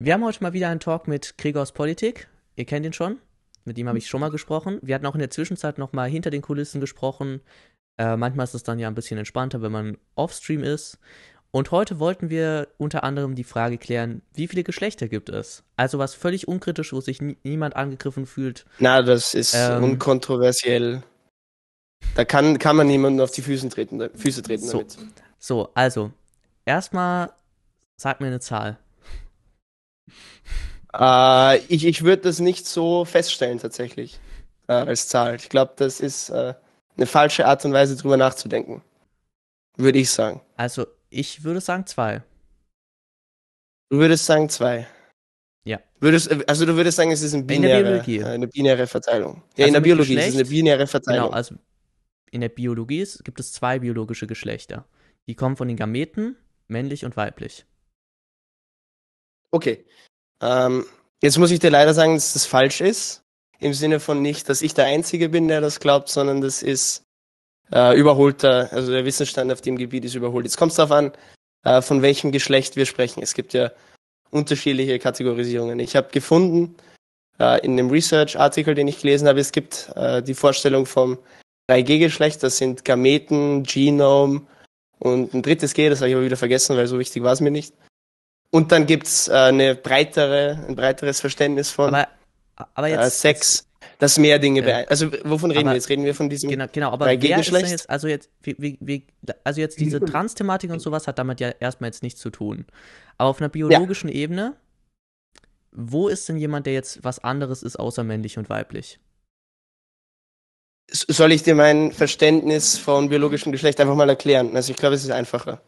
Wir haben heute mal wieder einen Talk mit Gregor aus Politik. Ihr kennt ihn schon. Mit ihm habe ich schon mal gesprochen. Wir hatten auch in der Zwischenzeit noch mal hinter den Kulissen gesprochen. Äh, manchmal ist es dann ja ein bisschen entspannter, wenn man offstream ist. Und heute wollten wir unter anderem die Frage klären, wie viele Geschlechter gibt es? Also was völlig unkritisch, wo sich niemand angegriffen fühlt. Na, das ist ähm, unkontroversiell. Da kann, kann man niemanden auf die Füße treten, Füße treten so, damit. So, also, erstmal sag mir eine Zahl. Äh, ich ich würde das nicht so feststellen tatsächlich äh, als Zahl. Ich glaube, das ist äh, eine falsche Art und Weise, drüber nachzudenken. Würde ich sagen. Also, ich würde sagen zwei. Du würdest sagen zwei. Ja. Würdest, also du würdest sagen, es ist ein binäre, äh, eine binäre Verteilung. Ja, also in der Biologie Geschlecht, ist es eine binäre Verteilung. Genau, also in der Biologie gibt es zwei biologische Geschlechter. Die kommen von den Gameten, männlich und weiblich. Okay. Ähm, jetzt muss ich dir leider sagen, dass das falsch ist. Im Sinne von nicht, dass ich der Einzige bin, der das glaubt, sondern das ist äh, überholter, also der Wissensstand auf dem Gebiet ist überholt. Jetzt kommt es darauf an, äh, von welchem Geschlecht wir sprechen. Es gibt ja unterschiedliche Kategorisierungen. Ich habe gefunden, äh, in dem Research-Artikel, den ich gelesen habe, es gibt äh, die Vorstellung vom 3G-Geschlecht, das sind Gameten, Genome und ein drittes G, das habe ich aber wieder vergessen, weil so wichtig war es mir nicht. Und dann gibt's äh, eine breitere, ein breiteres Verständnis von aber, aber jetzt, äh, Sex, das mehr Dinge ja. Also wovon reden aber, wir jetzt? Reden wir von diesem genau, genau, aber wer ist denn jetzt, also jetzt, wie, wie, wie, also jetzt diese Trans-Thematik und sowas hat damit ja erstmal jetzt nichts zu tun. Aber auf einer biologischen ja. Ebene, wo ist denn jemand, der jetzt was anderes ist, außer männlich und weiblich? Soll ich dir mein Verständnis von biologischem Geschlecht einfach mal erklären? Also ich glaube, es ist einfacher.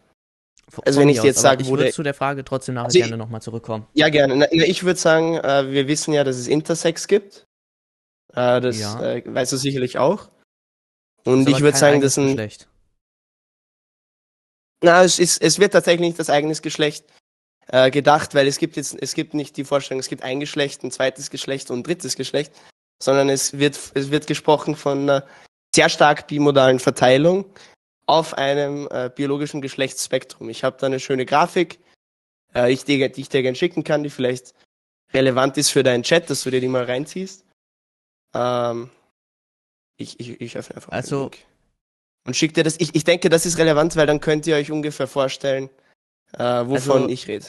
Also wenn ich dir jetzt sage, ich würde zu der Frage trotzdem nachher also gerne nochmal zurückkommen. Ja, gerne. Ich würde sagen, äh, wir wissen ja, dass es Intersex gibt. Äh, das ja. äh, weißt du sicherlich auch. Und ich würde sagen, dass ein. Geschlecht. Na, es, ist, es wird tatsächlich nicht das eigenes Geschlecht äh, gedacht, weil es gibt jetzt, es gibt nicht die Vorstellung, es gibt ein Geschlecht, ein zweites Geschlecht und ein drittes Geschlecht, sondern es wird, es wird gesprochen von einer sehr stark bimodalen Verteilung auf einem äh, biologischen Geschlechtsspektrum. Ich habe da eine schöne Grafik, äh, ich, die, die ich dir gerne schicken kann, die vielleicht relevant ist für deinen Chat, dass du dir die mal reinziehst. Ähm, ich, ich, ich öffne einfach also, und schick dir das. Ich, ich denke, das ist relevant, weil dann könnt ihr euch ungefähr vorstellen, äh, wovon also, ich rede.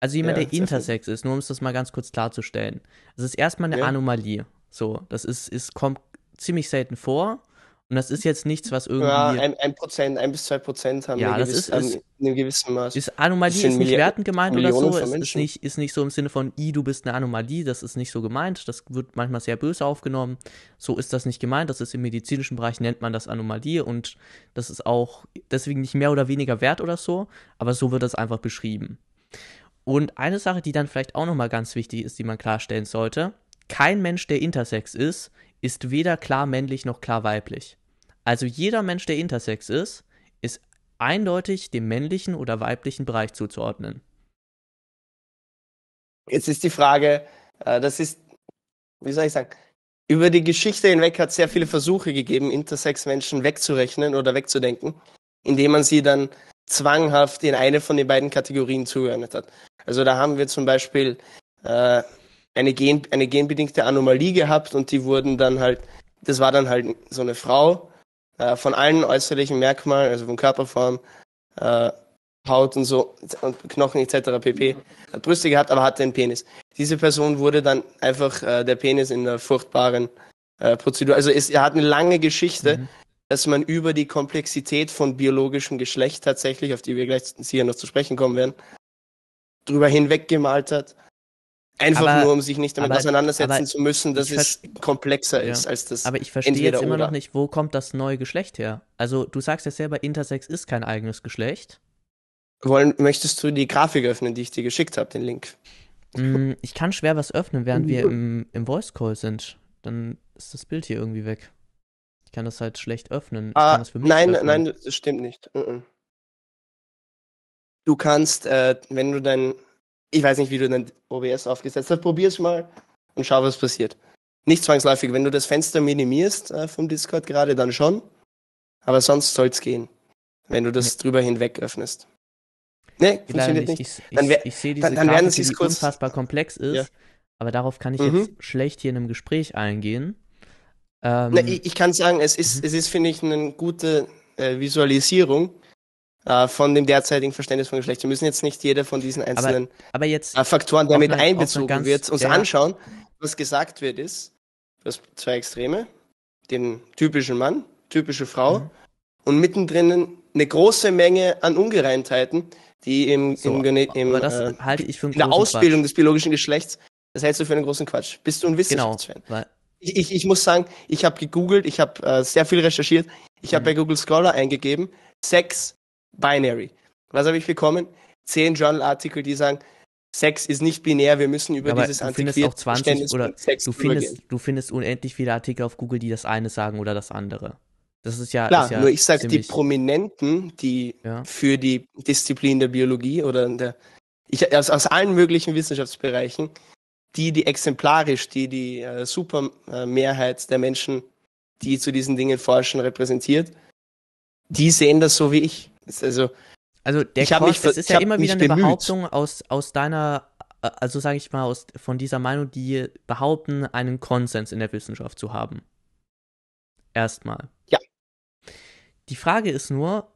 Also jemand, ja, der intersex ist, nur um es das mal ganz kurz klarzustellen. Das ist erstmal eine ja. Anomalie. So, das ist, ist, kommt ziemlich selten vor. Und das ist jetzt nichts, was irgendwie. Ja, ein, ein Prozent, ein bis zwei Prozent haben ja, das gewiss, ist, ist, in einem gewissen Maß. Ist Anomalie ist nicht wertend gemeint Millionen oder so. Es ist nicht, ist nicht so im Sinne von, i, du bist eine Anomalie, das ist nicht so gemeint. Das wird manchmal sehr böse aufgenommen. So ist das nicht gemeint. Das ist im medizinischen Bereich, nennt man das Anomalie und das ist auch deswegen nicht mehr oder weniger wert oder so, aber so wird das einfach beschrieben. Und eine Sache, die dann vielleicht auch nochmal ganz wichtig ist, die man klarstellen sollte: kein Mensch, der intersex ist, ist weder klar männlich noch klar weiblich. Also jeder Mensch, der intersex ist, ist eindeutig dem männlichen oder weiblichen Bereich zuzuordnen. Jetzt ist die Frage, äh, das ist, wie soll ich sagen, über die Geschichte hinweg hat es sehr viele Versuche gegeben, Intersex-Menschen wegzurechnen oder wegzudenken, indem man sie dann zwanghaft in eine von den beiden Kategorien zugeordnet hat. Also da haben wir zum Beispiel äh, eine, gen, eine genbedingte Anomalie gehabt und die wurden dann halt, das war dann halt so eine Frau äh, von allen äußerlichen Merkmalen, also von Körperform, äh, Haut und so und Knochen etc. pp. Hat Brüste gehabt, aber hatte einen Penis. Diese Person wurde dann einfach äh, der Penis in der furchtbaren äh, Prozedur. Also es, er hat eine lange Geschichte, mhm. dass man über die Komplexität von biologischem Geschlecht tatsächlich, auf die wir gleich sicher noch zu sprechen kommen werden, drüber hinweggemalt hat Einfach aber, nur, um sich nicht damit aber, auseinandersetzen aber zu müssen, dass es komplexer ja. ist als das. Aber ich verstehe jetzt immer oder. noch nicht, wo kommt das neue Geschlecht her? Also, du sagst ja selber, Intersex ist kein eigenes Geschlecht. Wollen, möchtest du die Grafik öffnen, die ich dir geschickt habe, den Link? Mm, ich kann schwer was öffnen, während wir im, im Voice Call sind. Dann ist das Bild hier irgendwie weg. Ich kann das halt schlecht öffnen. Ah, nein, öffnen. nein, das stimmt nicht. Du kannst, äh, wenn du dein ich weiß nicht, wie du dein OBS aufgesetzt hast. Probier's mal und schau, was passiert. Nicht zwangsläufig, wenn du das Fenster minimierst äh, vom Discord gerade, dann schon. Aber sonst soll's gehen, wenn du das drüber hinweg öffnest. Nee, funktioniert nicht. Ich, ich, ich, ich sehe diese dann, dann Grafik, die kurz, unfassbar komplex ist, ja. aber darauf kann ich mhm. jetzt schlecht hier in einem Gespräch eingehen. Ähm, Na, ich, ich, kann sagen, es ist, mhm. es ist, finde ich, eine gute äh, Visualisierung äh, von dem derzeitigen Verständnis von Geschlecht. Wir müssen jetzt nicht jeder von diesen einzelnen aber, aber jetzt äh, Faktoren, der mit eine, einbezogen ganz, wird, uns ja. anschauen. Was gesagt wird, ist, du hast zwei Extreme, den typischen Mann, typische Frau mhm. und mittendrin eine große Menge an Ungereimtheiten, die im, so, im, im äh, halte ich für in der Ausbildung Quatsch. des biologischen Geschlechts, das hältst du für einen großen Quatsch. Bist du ein Wissenschaftsfan? Genau, ich, ich, ich muss sagen, ich habe gegoogelt, ich habe äh, sehr viel recherchiert. Ich habe mhm. bei Google Scholar eingegeben, Sex Binary. Was habe ich bekommen? Zehn Journal-Artikel, die sagen, Sex ist nicht binär, wir müssen über aber dieses du findest auch 20 oder Sex du findest, du findest unendlich viele Artikel auf Google, die das eine sagen oder das andere. Das ist ja. Klar, ist ja nur ich sage, die Prominenten, die ja. für die Disziplin der Biologie oder der, ich, aus, aus allen möglichen Wissenschaftsbereichen, die, die exemplarisch, die die äh, Supermehrheit der Menschen, die zu diesen Dingen forschen, repräsentiert, die sehen das so wie ich. Also, also der ich Kost, mich, es ist ja immer wieder eine bemüht. Behauptung aus, aus deiner, äh, also sage ich mal, aus, von dieser Meinung, die behaupten, einen Konsens in der Wissenschaft zu haben. Erstmal. Ja. Die Frage ist nur,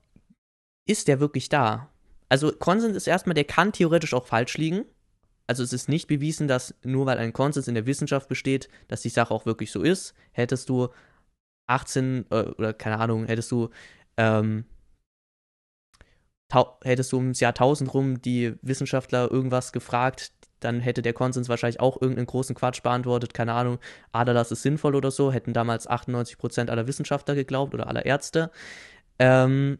ist der wirklich da? Also Konsens ist erstmal, der kann theoretisch auch falsch liegen. Also es ist nicht bewiesen, dass nur weil ein Konsens in der Wissenschaft besteht, dass die Sache auch wirklich so ist. Hättest du 18 äh, oder keine Ahnung, hättest du ähm, hättest du ums Jahr 1000 rum die Wissenschaftler irgendwas gefragt, dann hätte der Konsens wahrscheinlich auch irgendeinen großen Quatsch beantwortet. Keine Ahnung, Aderlass ist sinnvoll oder so. Hätten damals 98% aller Wissenschaftler geglaubt oder aller Ärzte. Ähm,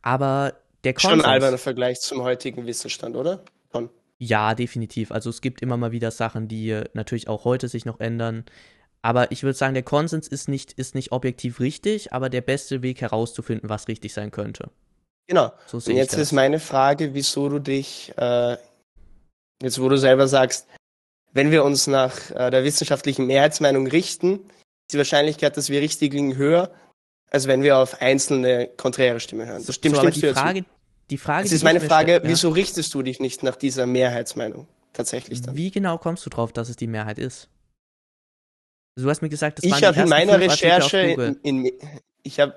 aber der Konsens. Schon ein alberner Vergleich zum heutigen Wissensstand, oder? Von. Ja, definitiv. Also es gibt immer mal wieder Sachen, die natürlich auch heute sich noch ändern. Aber ich würde sagen, der Konsens ist nicht, ist nicht objektiv richtig, aber der beste Weg herauszufinden, was richtig sein könnte. Genau. So Und jetzt ist meine Frage, wieso du dich, äh, jetzt wo du selber sagst, wenn wir uns nach äh, der wissenschaftlichen Mehrheitsmeinung richten, ist die Wahrscheinlichkeit, dass wir richtig liegen, höher, als wenn wir auf einzelne konträre Stimmen hören. Das stimmt, so, stimmst die du Frage, die Frage, das ist meine Frage, stelle, wieso richtest du dich nicht nach dieser Mehrheitsmeinung tatsächlich dann? Wie genau kommst du drauf, dass es die Mehrheit ist? Du hast mir gesagt, das ich habe in meiner Recherche in, in, ich habe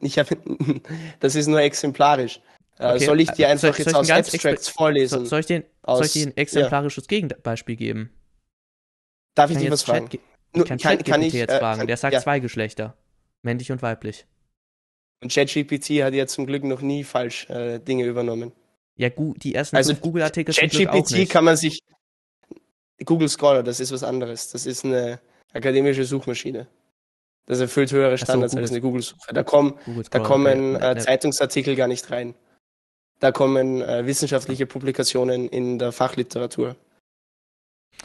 ich habe das ist nur exemplarisch. Äh, okay. Soll ich dir einfach soll, jetzt soll aus Abstracts vorlesen? Soll ich, dir, aus, soll ich dir ein exemplarisches ja. Gegenbeispiel geben? Darf ich, ich dich was fragen? Chat, ich kann, kann, kann ich jetzt äh, fragen. Der sagt ja. zwei Geschlechter. Männlich und weiblich. Und ChatGPT hat ja zum Glück noch nie falsch äh, Dinge übernommen. Ja, die ersten also, Google-Artikel sind ChatGPT kann man sich Google Scholar, das ist was anderes. Das ist eine akademische Suchmaschine. Das erfüllt höhere Standards so, als eine Google-Suche. Da, kommen, da kommen äh, Zeitungsartikel gar nicht rein. Da kommen äh, wissenschaftliche Publikationen in der Fachliteratur.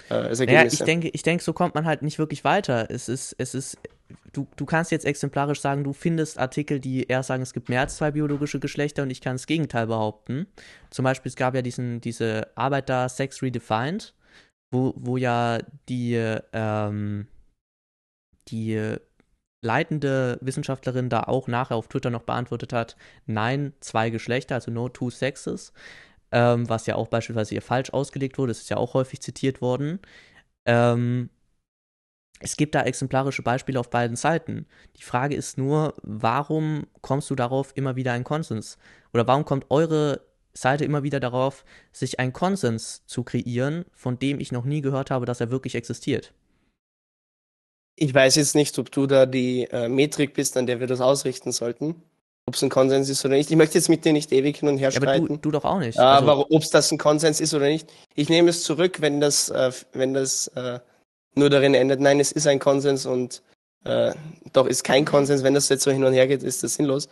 Äh, naja, ich denke, ich denke, so kommt man halt nicht wirklich weiter. Es ist, es ist, du, du kannst jetzt exemplarisch sagen, du findest Artikel, die eher sagen, es gibt mehr als zwei biologische Geschlechter und ich kann das Gegenteil behaupten. Zum Beispiel, es gab ja diesen, diese Arbeit da, Sex Redefined, wo, wo ja die, ähm, die leitende Wissenschaftlerin da auch nachher auf Twitter noch beantwortet hat, nein, zwei Geschlechter, also no two sexes, ähm, was ja auch beispielsweise hier falsch ausgelegt wurde, das ist ja auch häufig zitiert worden. Ähm, es gibt da exemplarische Beispiele auf beiden Seiten. Die Frage ist nur, warum kommst du darauf, immer wieder einen Konsens? Oder warum kommt eure Seite immer wieder darauf, sich einen Konsens zu kreieren, von dem ich noch nie gehört habe, dass er wirklich existiert? Ich weiß jetzt nicht, ob du da die äh, Metrik bist, an der wir das ausrichten sollten. Ob es ein Konsens ist oder nicht. Ich möchte jetzt mit dir nicht ewig hin und her ja, streiten. Aber du, du doch auch nicht. Äh, also, aber ob es das ein Konsens ist oder nicht. Ich nehme es zurück, wenn das, äh, wenn das äh, nur darin endet, nein, es ist ein Konsens und äh, doch ist kein Konsens. Wenn das jetzt so hin und her geht, ist das sinnlos.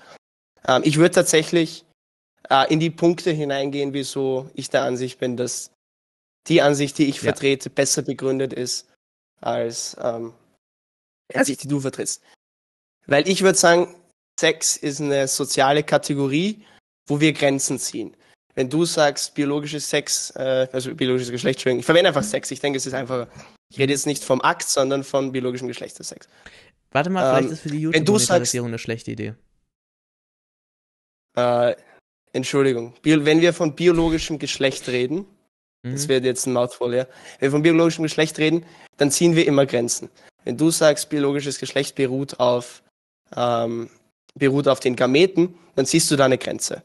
Ähm, ich würde tatsächlich äh, in die Punkte hineingehen, wieso ich der Ansicht bin, dass die Ansicht, die ich ja. vertrete, besser begründet ist als ähm, Ansicht, die du vertrittst. Weil ich würde sagen, Sex ist eine soziale Kategorie, wo wir Grenzen ziehen. Wenn du sagst, biologisches Sex, äh, also biologisches Geschlecht, ich verwende einfach Sex, ich denke, es ist einfach, ich rede jetzt nicht vom Akt, sondern von biologischem Geschlechtssex. Warte mal, vielleicht ähm, ist für die YouTube-Monetarisierung eine schlechte Idee. Äh, Entschuldigung, Bio, wenn wir von biologischem Geschlecht reden, mhm. das wird jetzt ein Mouthful, ja. Wenn wir von biologischem Geschlecht reden, dann ziehen wir immer Grenzen. Wenn du sagst, biologisches Geschlecht beruht auf, ähm, beruht auf den Gameten, dann siehst du da eine Grenze.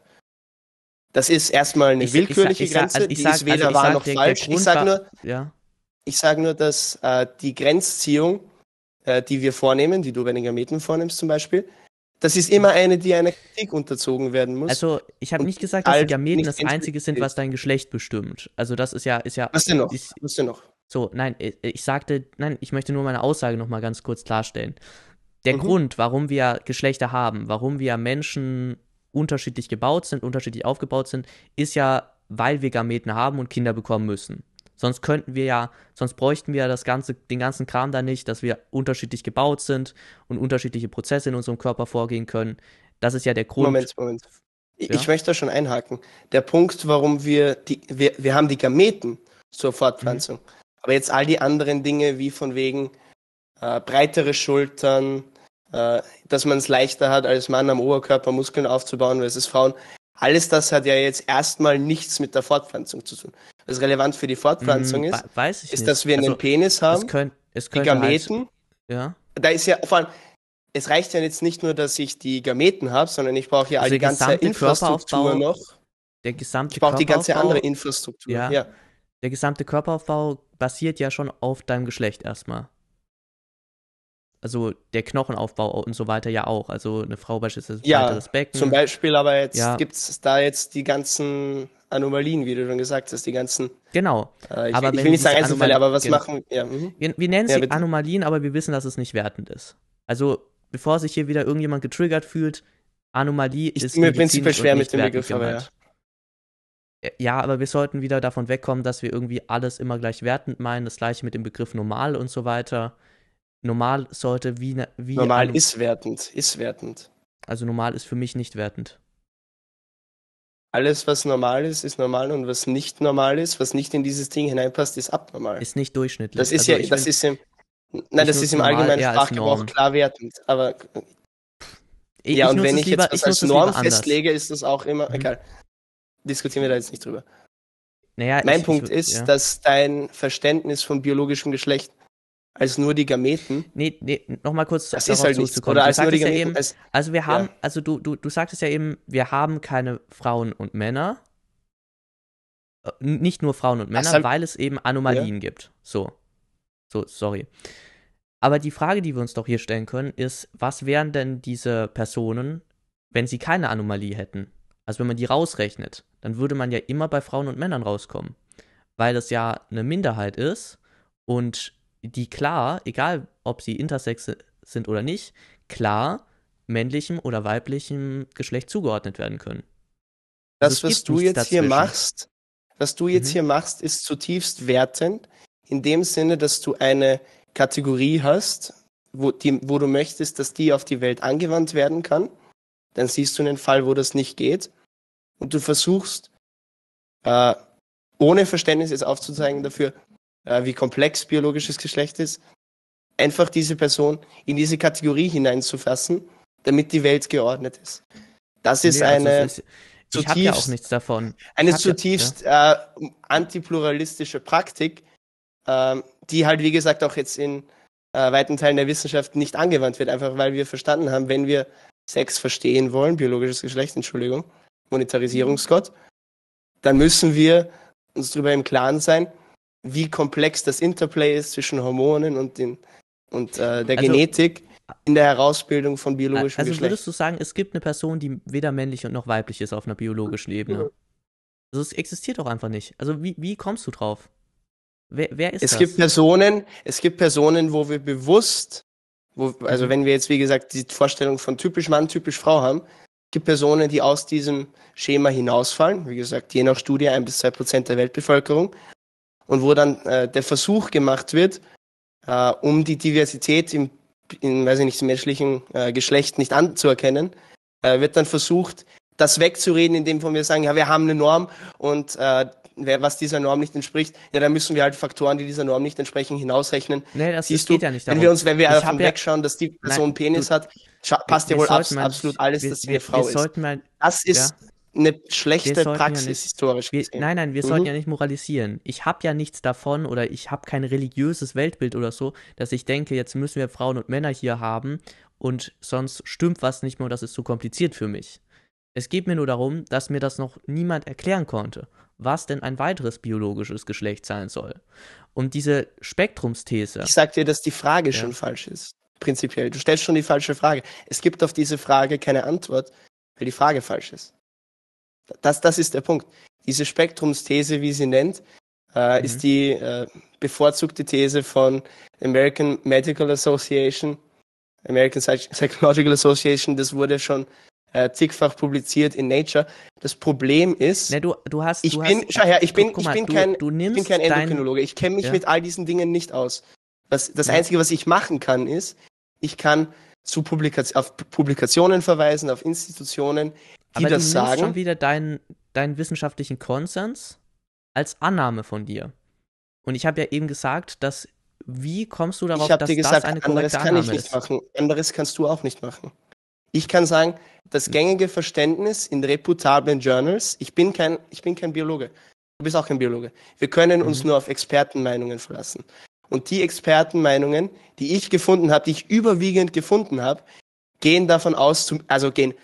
Das ist erstmal eine ich, willkürliche ich, ich, Grenze, also die sag, ist weder also wahr noch der, falsch. Der ich sage nur, ja. ich sag nur, dass äh, die Grenzziehung, äh, die wir vornehmen, die du bei den Gameten vornimmst zum Beispiel, das ist immer eine, die einer Kritik unterzogen werden muss. Also, ich habe nicht gesagt, dass die Gameten das Einzige sind, was dein Geschlecht bestimmt. Also, das ist ja, ist ja. Was denn noch? Ist, was denn noch? So, nein, ich sagte, nein, ich möchte nur meine Aussage nochmal ganz kurz klarstellen. Der mhm. Grund, warum wir Geschlechter haben, warum wir Menschen unterschiedlich gebaut sind, unterschiedlich aufgebaut sind, ist ja, weil wir Gameten haben und Kinder bekommen müssen. Sonst könnten wir ja, sonst bräuchten wir das ganze, den ganzen Kram da nicht, dass wir unterschiedlich gebaut sind und unterschiedliche Prozesse in unserem Körper vorgehen können. Das ist ja der Grund. Moment, Moment. Ja? Ich möchte da schon einhaken. Der Punkt, warum wir die, wir, wir haben die Gameten zur Fortpflanzung. Mhm. Aber jetzt all die anderen Dinge, wie von wegen äh, breitere Schultern, äh, dass man es leichter hat, als Mann am Oberkörper Muskeln aufzubauen versus Frauen, alles das hat ja jetzt erstmal nichts mit der Fortpflanzung zu tun. Was relevant für die Fortpflanzung hm, ist, ist, nicht. dass wir also, einen Penis haben, es könnt, es die Gameten. Halt, ja. Da ist ja vor allem, es reicht ja jetzt nicht nur, dass ich die Gameten habe, sondern ich brauche ja also all die ganze Infrastruktur noch. Der gesamte ich brauche die ganze andere Infrastruktur. Ja. ja. Der gesamte Körperaufbau basiert ja schon auf deinem Geschlecht erstmal. Also der Knochenaufbau und so weiter ja auch. Also eine Frau beispielsweise ja, weiteres Becken. Zum Beispiel, aber jetzt ja. gibt es da jetzt die ganzen Anomalien, wie du schon gesagt hast, die ganzen. Genau. Äh, ich, aber ich will nicht sagen Einzelfälle, aber was genau. machen. Ja, mhm. wir, wir, nennen sie ja, Anomalien, aber wir wissen, dass es nicht wertend ist. Also bevor sich hier wieder irgendjemand getriggert fühlt, Anomalie ich ist mir prinzipiell schwer mit dem Begriff, aber ja. Ja, aber wir sollten wieder davon wegkommen, dass wir irgendwie alles immer gleich wertend meinen. Das gleiche mit dem Begriff normal und so weiter. Normal sollte wie. Ne, wie normal ein, ist wertend, ist wertend. Also normal ist für mich nicht wertend. Alles, was normal ist, ist normal und was nicht normal ist, was nicht in dieses Ding hineinpasst, ist abnormal. Ist nicht durchschnittlich. Das ist also ja, das ist im, nein, das ist im allgemeinen Sprachgebrauch klar wertend, aber ich, ja, und wenn ich lieber, jetzt was ich als Norm festlege, ist das auch immer, mhm. egal diskutieren wir da jetzt nicht drüber. Naja, mein ich, Punkt ich, ist, ja. dass dein Verständnis von biologischem Geschlecht als nur die Gameten. Nee, nee, nochmal kurz das ist halt nichts. Oder als nur die Gameten. Ja eben, als, also wir haben, ja. also du, du, du sagtest ja eben, wir haben keine Frauen und Männer. Äh, nicht nur Frauen und Männer, halt, weil es eben Anomalien ja. gibt. So. So, sorry. Aber die Frage, die wir uns doch hier stellen können, ist, was wären denn diese Personen, wenn sie keine Anomalie hätten? Also wenn man die rausrechnet, dann würde man ja immer bei Frauen und Männern rauskommen. Weil das ja eine Minderheit ist und die klar, egal ob sie intersex sind oder nicht, klar männlichem oder weiblichem Geschlecht zugeordnet werden können. Das, also was du jetzt dazwischen. hier machst, was du jetzt mhm. hier machst, ist zutiefst wertend, in dem Sinne, dass du eine Kategorie hast, wo, die, wo du möchtest, dass die auf die Welt angewandt werden kann dann siehst du einen Fall, wo das nicht geht. Und du versuchst, äh, ohne Verständnis jetzt aufzuzeigen dafür, äh, wie komplex biologisches Geschlecht ist, einfach diese Person in diese Kategorie hineinzufassen, damit die Welt geordnet ist. Das ist nee, also eine ist, zutiefst, ja auch nichts davon. Eine zutiefst ja. äh, antipluralistische Praktik, äh, die halt wie gesagt auch jetzt in äh, weiten Teilen der Wissenschaft nicht angewandt wird, einfach weil wir verstanden haben, wenn wir Sex verstehen wollen, biologisches Geschlecht, Entschuldigung, Monetarisierungsgott, dann müssen wir uns darüber im Klaren sein, wie komplex das Interplay ist zwischen Hormonen und, den, und äh, der also, Genetik in der Herausbildung von biologischem also Geschlecht. Also würdest du sagen, es gibt eine Person, die weder männlich und noch weiblich ist auf einer biologischen Ebene? Also es existiert doch einfach nicht. Also wie, wie kommst du drauf? Wer, wer ist es das? Gibt Personen, es gibt Personen, wo wir bewusst wo, also mhm. wenn wir jetzt, wie gesagt, die Vorstellung von typisch Mann, typisch Frau haben, gibt Personen, die aus diesem Schema hinausfallen. Wie gesagt, je nach Studie ein bis zwei Prozent der Weltbevölkerung. Und wo dann äh, der Versuch gemacht wird, äh, um die Diversität im, in, weiß ich nicht, im menschlichen äh, Geschlecht nicht anzuerkennen, äh, wird dann versucht, das wegzureden, indem wir sagen, ja, wir haben eine Norm und äh, was dieser Norm nicht entspricht, ja, dann müssen wir halt Faktoren, die dieser Norm nicht entsprechen, hinausrechnen. Nee, das, Siehst das geht du, ja nicht darum. Wenn wir uns, wenn wir davon ja, wegschauen, dass die Person nein, Penis du, hat, passt ja wohl abs, mal, absolut alles, wir, dass sie eine Frau ist. Mal, das ist, ja. eine schlechte Praxis ja nicht, historisch wir, Nein, nein, wir mhm. sollten ja nicht moralisieren. Ich habe ja nichts davon oder ich habe kein religiöses Weltbild oder so, dass ich denke, jetzt müssen wir Frauen und Männer hier haben und sonst stimmt was nicht mehr und das ist zu kompliziert für mich. Es geht mir nur darum, dass mir das noch niemand erklären konnte, was denn ein weiteres biologisches Geschlecht sein soll. Und diese Spektrumsthese. Ich sag dir, dass die Frage ja. schon falsch ist. Prinzipiell. Du stellst schon die falsche Frage. Es gibt auf diese Frage keine Antwort, weil die Frage falsch ist. Das, das ist der Punkt. Diese Spektrumsthese, wie sie nennt, äh, mhm. ist die äh, bevorzugte These von American Medical Association, American Psychological Association. Das wurde schon äh, zigfach publiziert in Nature. Das Problem ist, ne, du, du hast, ich du bin, hast, schau her, ich bin, ich bin du, kein, ich bin kein Endokrinologe. Ich kenne mich ja. mit all diesen Dingen nicht aus. Was, das ja. Einzige, was ich machen kann, ist, ich kann zu Publikation, auf Publikationen verweisen, auf Institutionen, die Aber das du sagen. schon wieder deinen, deinen wissenschaftlichen Konsens als Annahme von dir. Und ich habe ja eben gesagt, dass wie kommst du darauf, dass gesagt, das eine korrekte Annahme ist? Anderes kann ich nicht machen. Anderes kannst du auch nicht machen. Ich kann sagen, das hm. gängige Verständnis in reputablen Journals, ich bin kein, ich bin kein Biologe. Du bist auch kein Biologe. Wir können uns mhm. nur auf Expertenmeinungen verlassen. Und die Expertenmeinungen, die ich gefunden habe, die ich überwiegend gefunden habe, gehen davon aus, zum, also gehen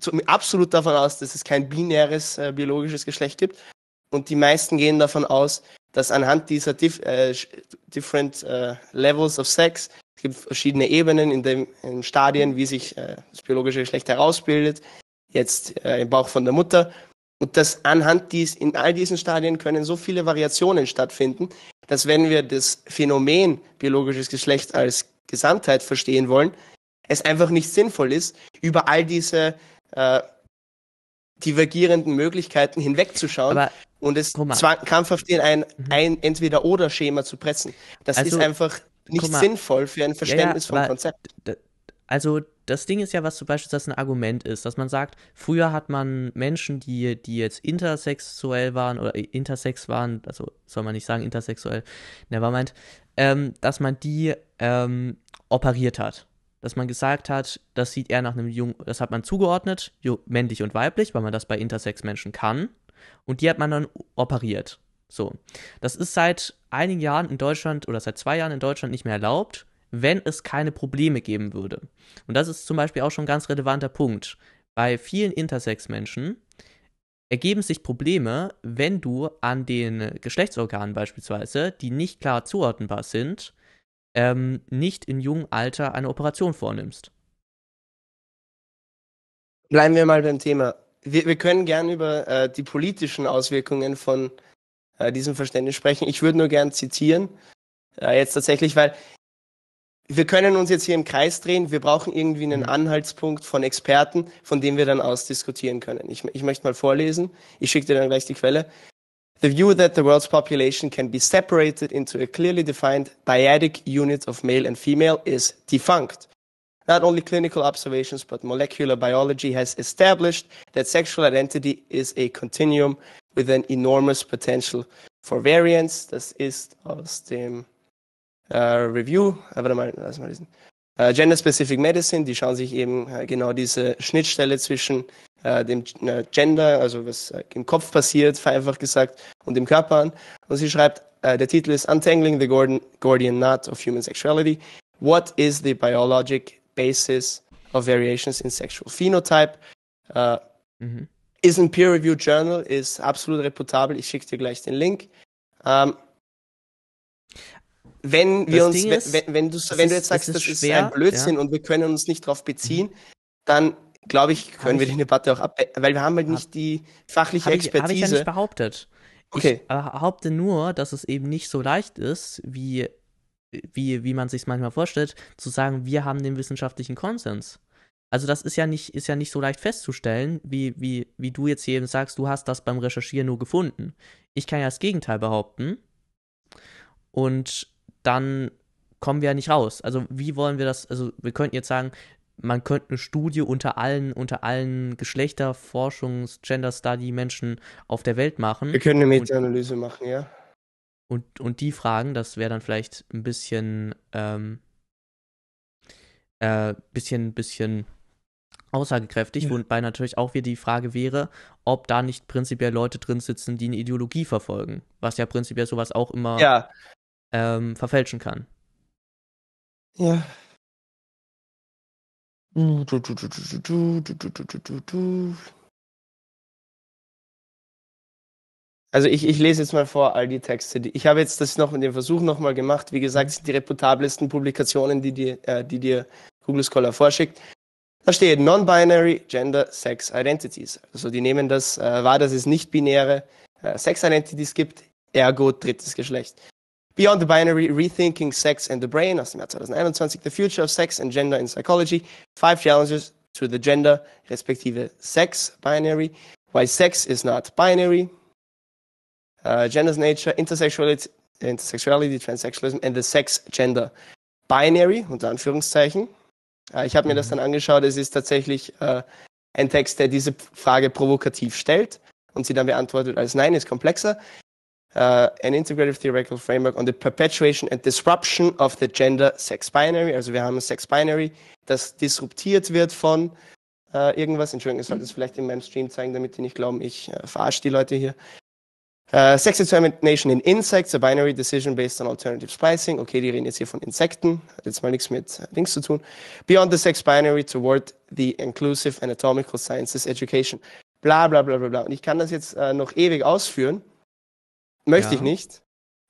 zum, absolut davon aus, dass es kein binäres äh, biologisches Geschlecht gibt. Und die meisten gehen davon aus, dass anhand dieser dif äh, different äh, levels of sex gibt verschiedene Ebenen in den in Stadien, wie sich äh, das biologische Geschlecht herausbildet, jetzt äh, im Bauch von der Mutter. Und dass anhand dies, in all diesen Stadien können so viele Variationen stattfinden, dass wenn wir das Phänomen biologisches Geschlecht als Gesamtheit verstehen wollen, es einfach nicht sinnvoll ist, über all diese äh, divergierenden Möglichkeiten hinwegzuschauen Aber, und es krampfhaft in ein, mhm. ein Entweder-Oder-Schema zu pressen. Das also, ist einfach nicht mal, sinnvoll für ein Verständnis ja, vom Konzept. Also das Ding ist ja, was zum Beispiel das ein Argument ist, dass man sagt, früher hat man Menschen, die, die jetzt intersexuell waren oder intersex waren, also soll man nicht sagen intersexuell, nevermind, ähm, dass man die ähm, operiert hat. Dass man gesagt hat, das sieht eher nach einem Jungen, das hat man zugeordnet, männlich und weiblich, weil man das bei Intersex-Menschen kann. Und die hat man dann operiert. So. Das ist seit einigen Jahren in Deutschland oder seit zwei Jahren in Deutschland nicht mehr erlaubt, wenn es keine Probleme geben würde. Und das ist zum Beispiel auch schon ein ganz relevanter Punkt. Bei vielen Intersex-Menschen ergeben sich Probleme, wenn du an den Geschlechtsorganen beispielsweise, die nicht klar zuordnenbar sind, ähm, nicht in jungem Alter eine Operation vornimmst. Bleiben wir mal beim Thema. Wir, wir können gern über äh, die politischen Auswirkungen von äh, diesem Verständnis sprechen. Ich würde nur gern zitieren, äh, jetzt tatsächlich, weil wir können uns jetzt hier im Kreis drehen. Wir brauchen irgendwie einen mhm. Anhaltspunkt von Experten, von dem wir dann aus diskutieren können. Ich, ich möchte mal vorlesen. Ich schicke dir dann gleich die Quelle. The view that the world's population can be separated into a clearly defined dyadic unit of male and female is defunct. Not only clinical observations, but molecular biology has established that sexual identity is a continuum with an enormous potential for variance. Das ist aus dem äh, Review, äh, warte mal, lass mal lesen. Äh, Gender Specific Medicine, die schauen sich eben äh, genau diese Schnittstelle zwischen äh, dem äh, Gender, also was äh, im Kopf passiert, vereinfacht gesagt, und dem Körper an. Und sie schreibt, äh, der Titel ist Untangling the Gordon, Gordian Knot of Human Sexuality. What is the biologic basis of variations in sexual phenotype? Äh, mhm. Ist ein Peer-Reviewed Journal, ist absolut reputabel. Ich schicke dir gleich den Link. Ähm, wenn wir uns, ist, wenn, wenn, du, wenn du jetzt sagst, das ist schwer, ein Blödsinn ja. und wir können uns nicht darauf beziehen, mhm. dann glaube ich, können wir die Debatte auch ab, weil wir haben halt nicht die fachliche hab Expertise. Habe ich ja nicht behauptet. Okay. Ich behaupte nur, dass es eben nicht so leicht ist, wie, wie, wie man sich manchmal vorstellt, zu sagen, wir haben den wissenschaftlichen Konsens. Also das ist ja nicht, ist ja nicht so leicht festzustellen, wie, wie, wie du jetzt hier eben sagst, du hast das beim Recherchieren nur gefunden. Ich kann ja das Gegenteil behaupten. Und dann kommen wir ja nicht raus. Also wie wollen wir das, also wir könnten jetzt sagen, man könnte eine Studie unter allen, unter allen Geschlechterforschungs-, Gender-Study-Menschen auf der Welt machen. Wir können eine Meta-Analyse machen, ja. Und, und die Fragen, das wäre dann vielleicht ein bisschen, ähm, äh, bisschen, bisschen aussagekräftig, ja. wobei natürlich auch wieder die Frage wäre, ob da nicht prinzipiell Leute drin sitzen, die eine Ideologie verfolgen, was ja prinzipiell sowas auch immer ja. ähm, verfälschen kann. Ja. Also ich, ich lese jetzt mal vor all die Texte. Die, ich habe jetzt das noch mit dem Versuch nochmal gemacht. Wie gesagt, sind die reputabelsten Publikationen, die dir, äh, die dir Google Scholar vorschickt. Da steht Non-Binary Gender Sex Identities. Also die nehmen das äh, wahr, dass es nicht-binäre äh, Sex Identities gibt, ergo drittes Geschlecht. Beyond the Binary, Rethinking Sex and the Brain aus dem Jahr 2021, The Future of Sex and Gender in Psychology, Five Challenges to the Gender, respektive Sex Binary, Why Sex is Not Binary, uh, Gender's Nature, Intersexuality, Intersexuality, Transsexualism and the Sex Gender Binary, unter Anführungszeichen. Äh, ich habe mir das mhm. dann angeschaut. Es ist tatsächlich äh, ein Text, der diese Frage provokativ stellt und sie dann beantwortet als Nein, ist komplexer. Uh, an integrative theoretical framework on the perpetuation and disruption of the gender sex binary. Also wir haben ein Sex binary, das disruptiert wird von uh, irgendwas. Entschuldigung, ich sollte es vielleicht in meinem Stream zeigen, damit die nicht glauben, ich uh, verarsche die Leute hier. Uh, sex determination in insects, a binary decision based on alternative splicing. Okay, die reden jetzt hier von Insekten, hat jetzt mal nichts mit Dings zu tun. Beyond the sex binary toward the inclusive anatomical sciences education. Bla bla bla bla bla. Und ich kann das jetzt uh, noch ewig ausführen. Möchte ja. ich nicht.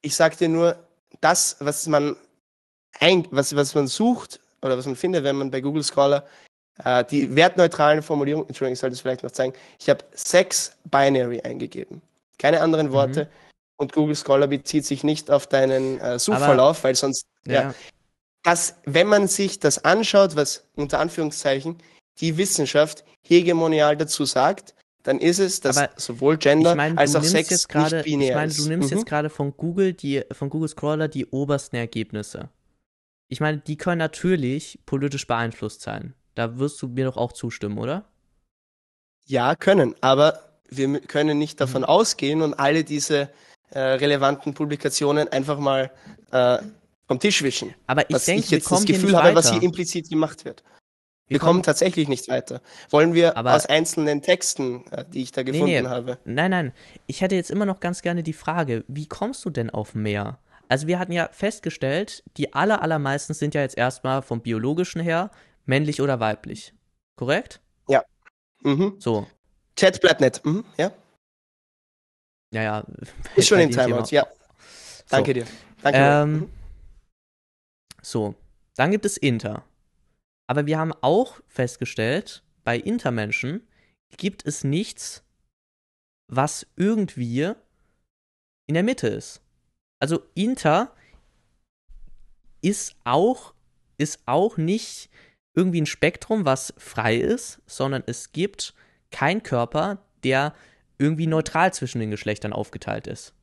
Ich sag dir nur, das, was man ein, was, was man sucht oder was man findet, wenn man bei Google Scholar uh, die wertneutralen Formulierungen, Entschuldigung, ich sollte es vielleicht noch zeigen, ich habe Sex Binary eingegeben. Keine anderen mhm. Worte. Mhm. Und Google Scholar bezieht sich nicht auf deinen äh, Suchverlauf, Aber, weil sonst, ja. ja. Das, wenn man sich das anschaut, was unter Anführungszeichen die Wissenschaft hegemonial dazu sagt, dann ist es, dass Aber sowohl Gender ich mein, als auch Sex jetzt grade, nicht binär Ich meine, du nimmst mhm. jetzt gerade von Google die, von Google Scroller die obersten Ergebnisse. Ich meine, die können natürlich politisch beeinflusst sein. Da wirst du mir doch auch zustimmen, oder? Ja, können. Aber wir können nicht davon mhm. ausgehen und alle diese äh, relevanten Publikationen einfach mal äh, vom Tisch wischen. Aber ich denke, ich jetzt das Gefühl habe, was hier implizit gemacht wird. Wir, wir kommen, kommen, tatsächlich nicht weiter. Wollen wir aber aus einzelnen Texten, äh, die ich da gefunden nee, nee, habe? Nein, nein. Ich hätte jetzt immer noch ganz gerne die Frage, wie kommst du denn auf mehr? Also wir hatten ja festgestellt, die aller, allermeisten sind ja jetzt erstmal vom biologischen her männlich oder weiblich. Korrekt? Ja. Mhm. So. Chat bleibt nett. Mhm, ja. Ja, ja. Ist schon in Timeout, ja. Danke so. dir. Danke ähm, dir. Mhm. So, dann gibt es Inter. Aber wir haben auch festgestellt, bei Intermenschen gibt es nichts, was irgendwie in der Mitte ist. Also Inter ist auch, ist auch nicht irgendwie ein Spektrum, was frei ist, sondern es gibt kein Körper, der irgendwie neutral zwischen den Geschlechtern aufgeteilt ist.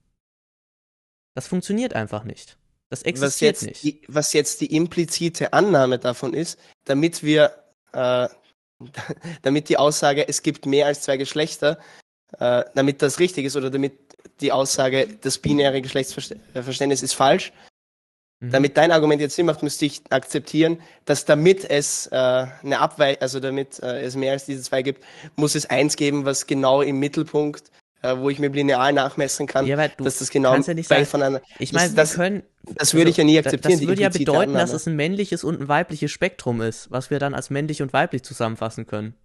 Das funktioniert einfach nicht. Das existiert was nicht. Die, was jetzt die implizite Annahme davon ist, damit wir, äh, damit die Aussage, es gibt mehr als zwei Geschlechter, äh, damit das richtig ist oder damit die Aussage, das binäre Geschlechtsverständnis ist falsch, Mhm. Damit dein Argument jetzt Sinn macht, müsste ich akzeptieren, dass damit es äh, eine Abweichung, also damit äh, es mehr als diese zwei gibt, muss es eins geben, was genau im Mittelpunkt, äh, wo ich mir linear nachmessen kann, ja, dass das genau ja nicht sagen, voneinander. Ich meine, das, können, das würde also, ich ja nie akzeptieren. Das würde ja bedeuten, Annahme. dass es ein männliches und ein weibliches Spektrum ist, was wir dann als männlich und weiblich zusammenfassen können.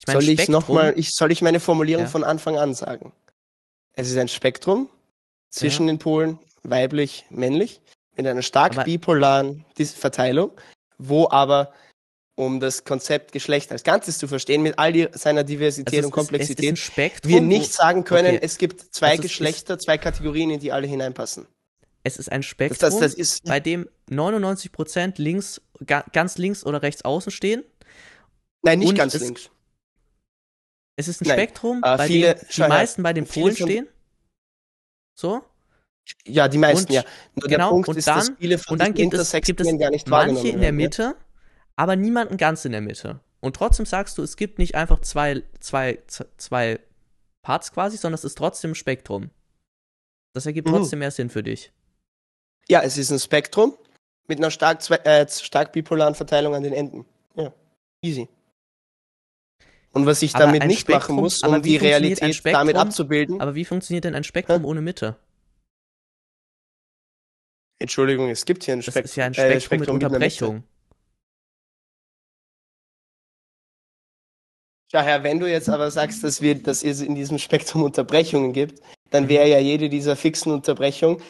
Ich mein, soll ich noch mal, ich soll ich meine Formulierung ja. von Anfang an sagen? Es ist ein Spektrum zwischen den Polen weiblich, männlich in einer stark aber bipolaren Verteilung, wo aber um das Konzept Geschlecht als Ganzes zu verstehen, mit all die, seiner Diversität also und Komplexität, Spektrum, wir nicht sagen können, okay. es gibt zwei also Geschlechter, zwei Kategorien, in die alle hineinpassen. Es ist ein Spektrum, das, das, ist, bei dem 99% links, ganz links oder rechts außen stehen. Nein, nicht ganz es, links. Es ist ein Nein. Spektrum, uh, bei viele, dem die meisten bei den Polen stehen. So? Ja, die meisten, und, ja. Nur genau, Punkt und ist, dann, viele von und dann gibt es, gibt es gar nicht manche in der Mitte, aber niemanden ganz in der Mitte. Und trotzdem sagst du, es gibt nicht einfach zwei, zwei, zwei Parts quasi, sondern es ist trotzdem ein Spektrum. Das ergibt mhm. trotzdem mehr Sinn für dich. Ja, es ist ein Spektrum mit einer stark, äh, stark bipolaren Verteilung an den Enden. Ja, easy. Und was ich damit nicht Spektrum, machen muss, um die Realität damit abzubilden. Aber wie funktioniert denn ein Spektrum Hä? ohne Mitte? Entschuldigung, es gibt hier ein, Spek das ist ja ein Spektrum, äh, Spektrum mit Unterbrechung. Ja, Herr, wenn du jetzt aber sagst, dass, wir, dass es in diesem Spektrum Unterbrechungen gibt, dann wäre ja jede dieser fixen Unterbrechungen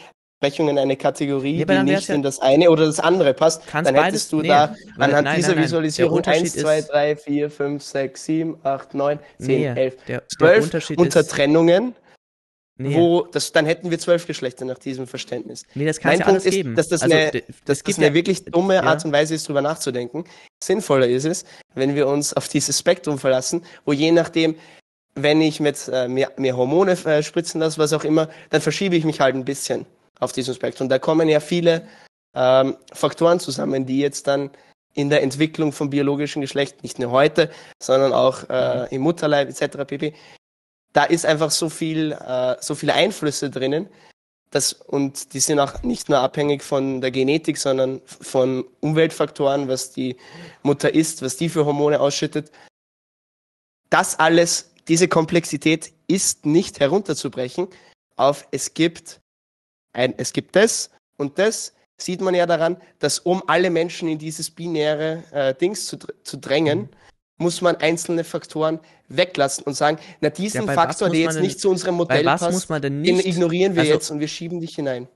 Unterbrechungen eine Kategorie, nee, die nicht ja in das eine oder das andere passt. Dann hättest beides, du nee, da anhand nein, dieser nein, Visualisierung 1, 2, 3, 4, 5, 6, 7, 8, 9, 10, nee, 11, der, 12 der Untertrennungen Nee. Wo, das, dann hätten wir zwölf Geschlechter nach diesem Verständnis. Nee, das kann es ja Punkt ist, geben. Dass das, also, eine, dass das eine ja, wirklich dumme ja. Art und Weise ist, drüber nachzudenken. Sinnvoller ist es, wenn wir uns auf dieses Spektrum verlassen, wo je nachdem, wenn ich mit äh, mir, mir Hormone äh, spritzen lasse, was auch immer, dann verschiebe ich mich halt ein bisschen auf diesem Spektrum. Da kommen ja viele ähm, Faktoren zusammen, die jetzt dann in der Entwicklung vom biologischen Geschlecht, nicht nur heute, sondern auch äh, im Mutterleib etc. pp da ist einfach so viel, äh, so viele Einflüsse drinnen. Das, und die sind auch nicht nur abhängig von der Genetik, sondern von Umweltfaktoren, was die Mutter isst, was die für Hormone ausschüttet. Das alles, diese Komplexität ist nicht herunterzubrechen auf es gibt ein, es gibt das und das sieht man ja daran, dass um alle Menschen in dieses binäre äh, Dings zu, zu drängen, mhm muss man einzelne Faktoren weglassen und sagen, na diesen ja, Faktor, der jetzt denn, nicht zu unserem Modell passt, den ignorieren wir also, jetzt und wir schieben dich hinein.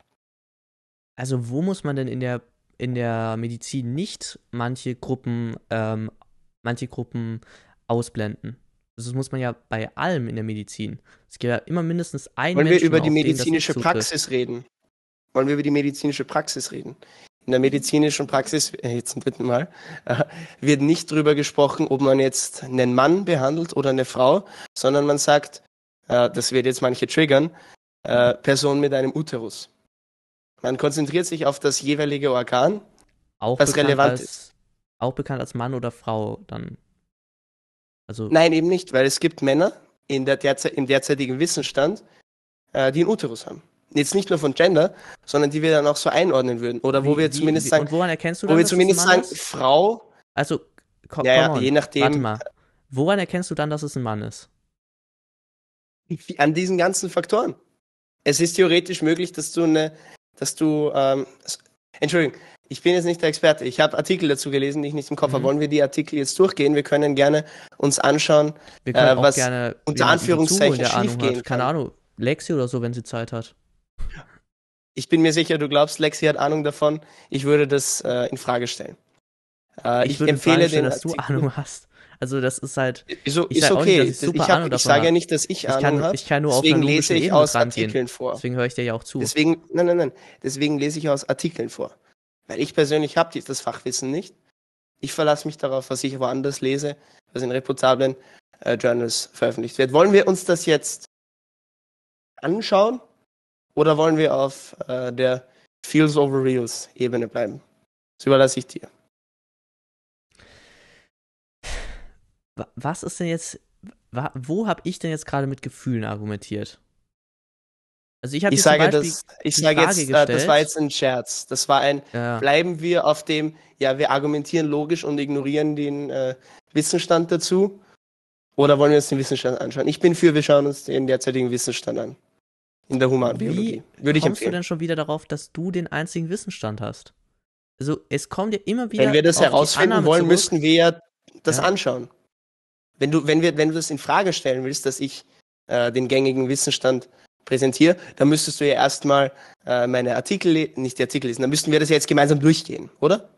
Also wo muss man denn in der in der Medizin nicht manche Gruppen ähm, manche Gruppen ausblenden? Also das muss man ja bei allem in der Medizin. Es gibt ja immer mindestens einen Wollen Menschen, wir über die medizinische Praxis reden? Wollen wir über die medizinische Praxis reden? In der medizinischen Praxis, äh, jetzt zum dritten Mal, äh, wird nicht darüber gesprochen, ob man jetzt einen Mann behandelt oder eine Frau, sondern man sagt, äh, das wird jetzt manche triggern, Person mit einem Uterus. Man konzentriert sich auf das jeweilige Organ, auch was relevant als, ist. Auch bekannt als Mann oder Frau dann. Also Nein, eben nicht, weil es gibt Männer in der derze im derzeitigen Wissensstand, die einen Uterus haben jetzt nicht nur von Gender, sondern die wir dann auch so einordnen würden. Oder wo wie, wir zumindest wie, sagen. Woran erkennst du dann, Wo wir zumindest sagen, ist? Frau. Also, komm, ja, ja, je nachdem. Warte mal. Woran erkennst du dann, dass es ein Mann ist? An diesen ganzen Faktoren. Es ist theoretisch möglich, dass du eine, dass du, ähm, Entschuldigung, ich bin jetzt nicht der Experte. Ich habe Artikel dazu gelesen, die ich nicht im Kopf mhm. habe. Wollen wir die Artikel jetzt durchgehen? Wir können gerne uns anschauen, äh, was gerne, unter Anführungszeichen schiefgehen kann. Keine Ahnung, Lexi oder so, wenn sie Zeit hat. Ich bin mir sicher, du glaubst, Lexi hat Ahnung davon. Ich würde das äh, in Frage stellen. Äh, ich, ich empfehle den, dass du Ahnung hast. Also das ist halt. So, ist okay. Nicht, ich, ich, hab, ich sage ja nicht, dass ich, Ahnung habe. Ich kann nur Deswegen auf lese ich aus rangehen. Artikeln vor. Deswegen höre ich dir ja auch zu. Deswegen, nein, nein, nein. Deswegen lese ich aus Artikeln vor. Weil ich persönlich habe das Fachwissen nicht. Ich verlasse mich darauf, was ich woanders lese, was in reputablen äh, Journals veröffentlicht wird. Wollen wir uns das jetzt anschauen? Oder wollen wir auf äh, der Feels over Reals Ebene bleiben? Das überlasse ich dir. Was ist denn jetzt, wo habe ich denn jetzt gerade mit Gefühlen argumentiert? Also ich habe ich sage das, ich sage jetzt, gestellt. Äh, das war jetzt ein Scherz. Das war ein, ja. bleiben wir auf dem, ja, wir argumentieren logisch und ignorieren den äh, Wissensstand dazu. Oder wollen wir uns den Wissensstand anschauen? Ich bin für, wir schauen uns den derzeitigen Wissensstand an in der Humanbiologie. Wie Würde ich kommst empfehlen. du denn schon wieder darauf, dass du den einzigen Wissensstand hast? Also es kommt ja immer wieder. Wenn wir das herausfinden wollen, zurück. müssten wir ja das ja. anschauen. Wenn du, wenn wir, wenn du das in Frage stellen willst, dass ich äh, den gängigen Wissensstand präsentiere, dann müsstest du ja erstmal äh, meine Artikel, nicht die Artikel lesen, dann müssten wir das ja jetzt gemeinsam durchgehen, oder?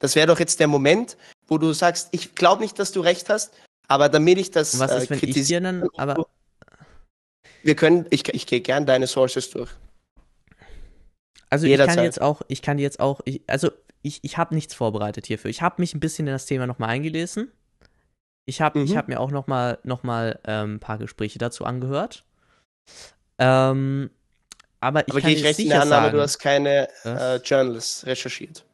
Das wäre doch jetzt der Moment, wo du sagst, ich glaube nicht, dass du recht hast, aber damit ich das Was ist, äh, wenn ich dir dann, aber wir können, ich, ich gehe gern deine Sources durch. Also Jederzeit. ich kann jetzt auch, ich kann jetzt auch, ich, also ich, ich habe nichts vorbereitet hierfür. Ich habe mich ein bisschen in das Thema nochmal eingelesen. Ich habe mhm. hab mir auch nochmal noch mal, ähm, ein paar Gespräche dazu angehört. Ähm, aber ich aber kann gehe ich recht in der Annahme, sagen, du hast keine äh, Journals recherchiert.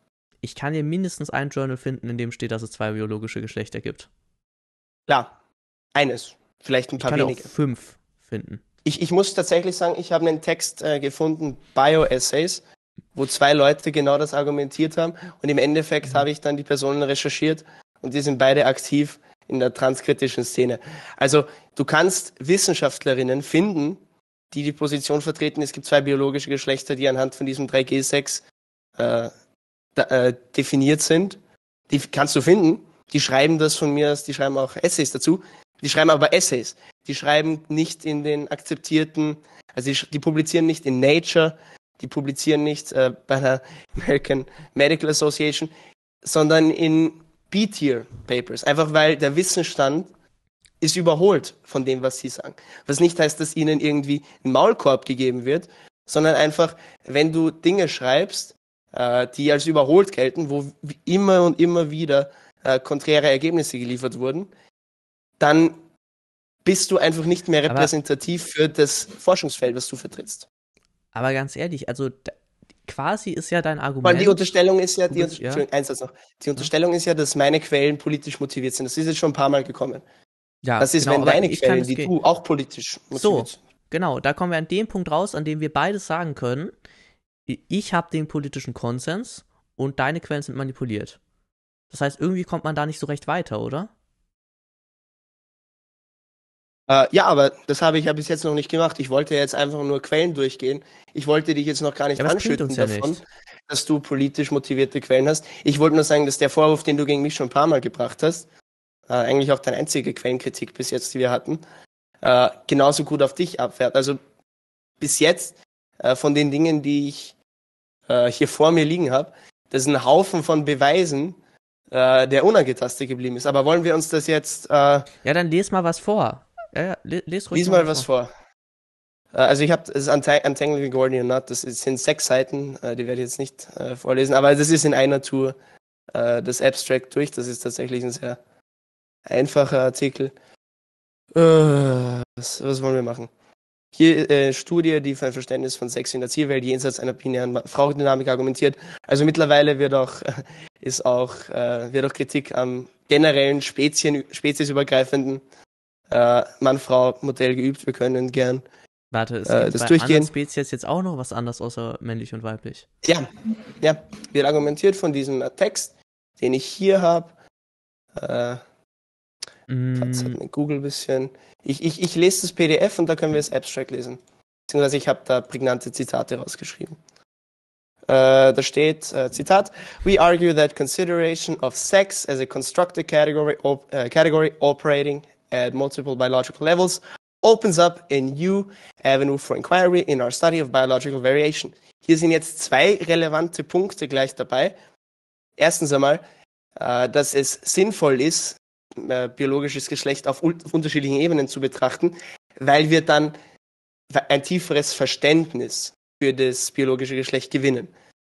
Ich kann dir mindestens ein Journal finden, in dem steht, dass es zwei biologische Geschlechter gibt. Klar, eines, vielleicht ein paar ich kann wenige. Auch fünf finden. Ich, ich muss tatsächlich sagen, ich habe einen Text äh, gefunden, Bio-Essays, wo zwei Leute genau das argumentiert haben. Und im Endeffekt mhm. habe ich dann die Personen recherchiert und die sind beide aktiv in der transkritischen Szene. Also du kannst Wissenschaftlerinnen finden, die die Position vertreten, es gibt zwei biologische Geschlechter, die anhand von diesem 3G6 äh, da, äh, definiert sind. Die kannst du finden. Die schreiben das von mir aus, die schreiben auch Essays dazu. Die schreiben aber Essays. Die schreiben nicht in den akzeptierten, also die, die publizieren nicht in Nature, die publizieren nicht äh, bei der American Medical Association, sondern in B-Tier-Papers. Einfach weil der Wissensstand ist überholt von dem, was sie sagen. Was nicht heißt, dass ihnen irgendwie ein Maulkorb gegeben wird, sondern einfach, wenn du Dinge schreibst, äh, die als überholt gelten, wo immer und immer wieder äh, konträre Ergebnisse geliefert wurden, dann bist du einfach nicht mehr repräsentativ aber, für das Forschungsfeld, was du vertrittst. Aber ganz ehrlich, also quasi ist ja dein Argument. Weil die Unterstellung ist ja, die, ja. Eins noch. die Unterstellung ist ja, dass meine Quellen politisch motiviert sind. Das ist jetzt schon ein paar Mal gekommen. Ja, das ist, genau, wenn deine Quellen, die du auch politisch motiviert So, genau, da kommen wir an dem Punkt raus, an dem wir beides sagen können, ich habe den politischen Konsens und deine Quellen sind manipuliert. Das heißt, irgendwie kommt man da nicht so recht weiter, oder? Äh, ja, aber das habe ich ja bis jetzt noch nicht gemacht. Ich wollte jetzt einfach nur Quellen durchgehen. Ich wollte dich jetzt noch gar nicht ja, anschütten ja davon, nicht. dass du politisch motivierte Quellen hast. Ich wollte nur sagen, dass der Vorwurf, den du gegen mich schon ein paar Mal gebracht hast, äh, eigentlich auch deine einzige Quellenkritik bis jetzt, die wir hatten, äh, genauso gut auf dich abfährt. Also bis jetzt äh, von den Dingen, die ich äh, hier vor mir liegen habe, das ist ein Haufen von Beweisen, äh, der unangetastet geblieben ist. Aber wollen wir uns das jetzt. Ja, dann les mal was vor. Ja, ja, les ruhig Lies mal was vor. vor. Äh, also ich habe, es ist Untangling Gordian Knot, das sind sechs Seiten, äh, die werde ich jetzt nicht äh, vorlesen, aber das ist in einer Tour äh, das Abstract durch, das ist tatsächlich ein sehr einfacher Artikel. Äh, was, was wollen wir machen? Hier äh, Studie, die für ein Verständnis von Sex in der Zielwelt jenseits einer binären Frauendynamik argumentiert. Also mittlerweile wird auch, ist auch, äh, wird auch Kritik am generellen Spezien, speziesübergreifenden äh, Mann-Frau-Modell geübt. Wir können gern Warte, ist äh, das bei durchgehen. Spezies jetzt auch noch was anderes außer männlich und weiblich? Ja, ja. Wird argumentiert von diesem Text, den ich hier habe. Äh, mm. Google ein bisschen. Ich, ich, ich lese das PDF und da können wir das Abstract lesen. Beziehungsweise ich habe da prägnante Zitate rausgeschrieben. Uh, da steht, uh, Zitat, We argue that consideration of sex as a constructed category, op uh, category operating at multiple biological levels opens up a new avenue for inquiry in our study of biological variation. Hier sind jetzt zwei relevante Punkte gleich dabei. Erstens einmal, äh, dass es sinnvoll ist, äh, biologisches Geschlecht auf, unterschiedlichen Ebenen zu betrachten, weil wir dann ein tieferes Verständnis für das biologische Geschlecht gewinnen.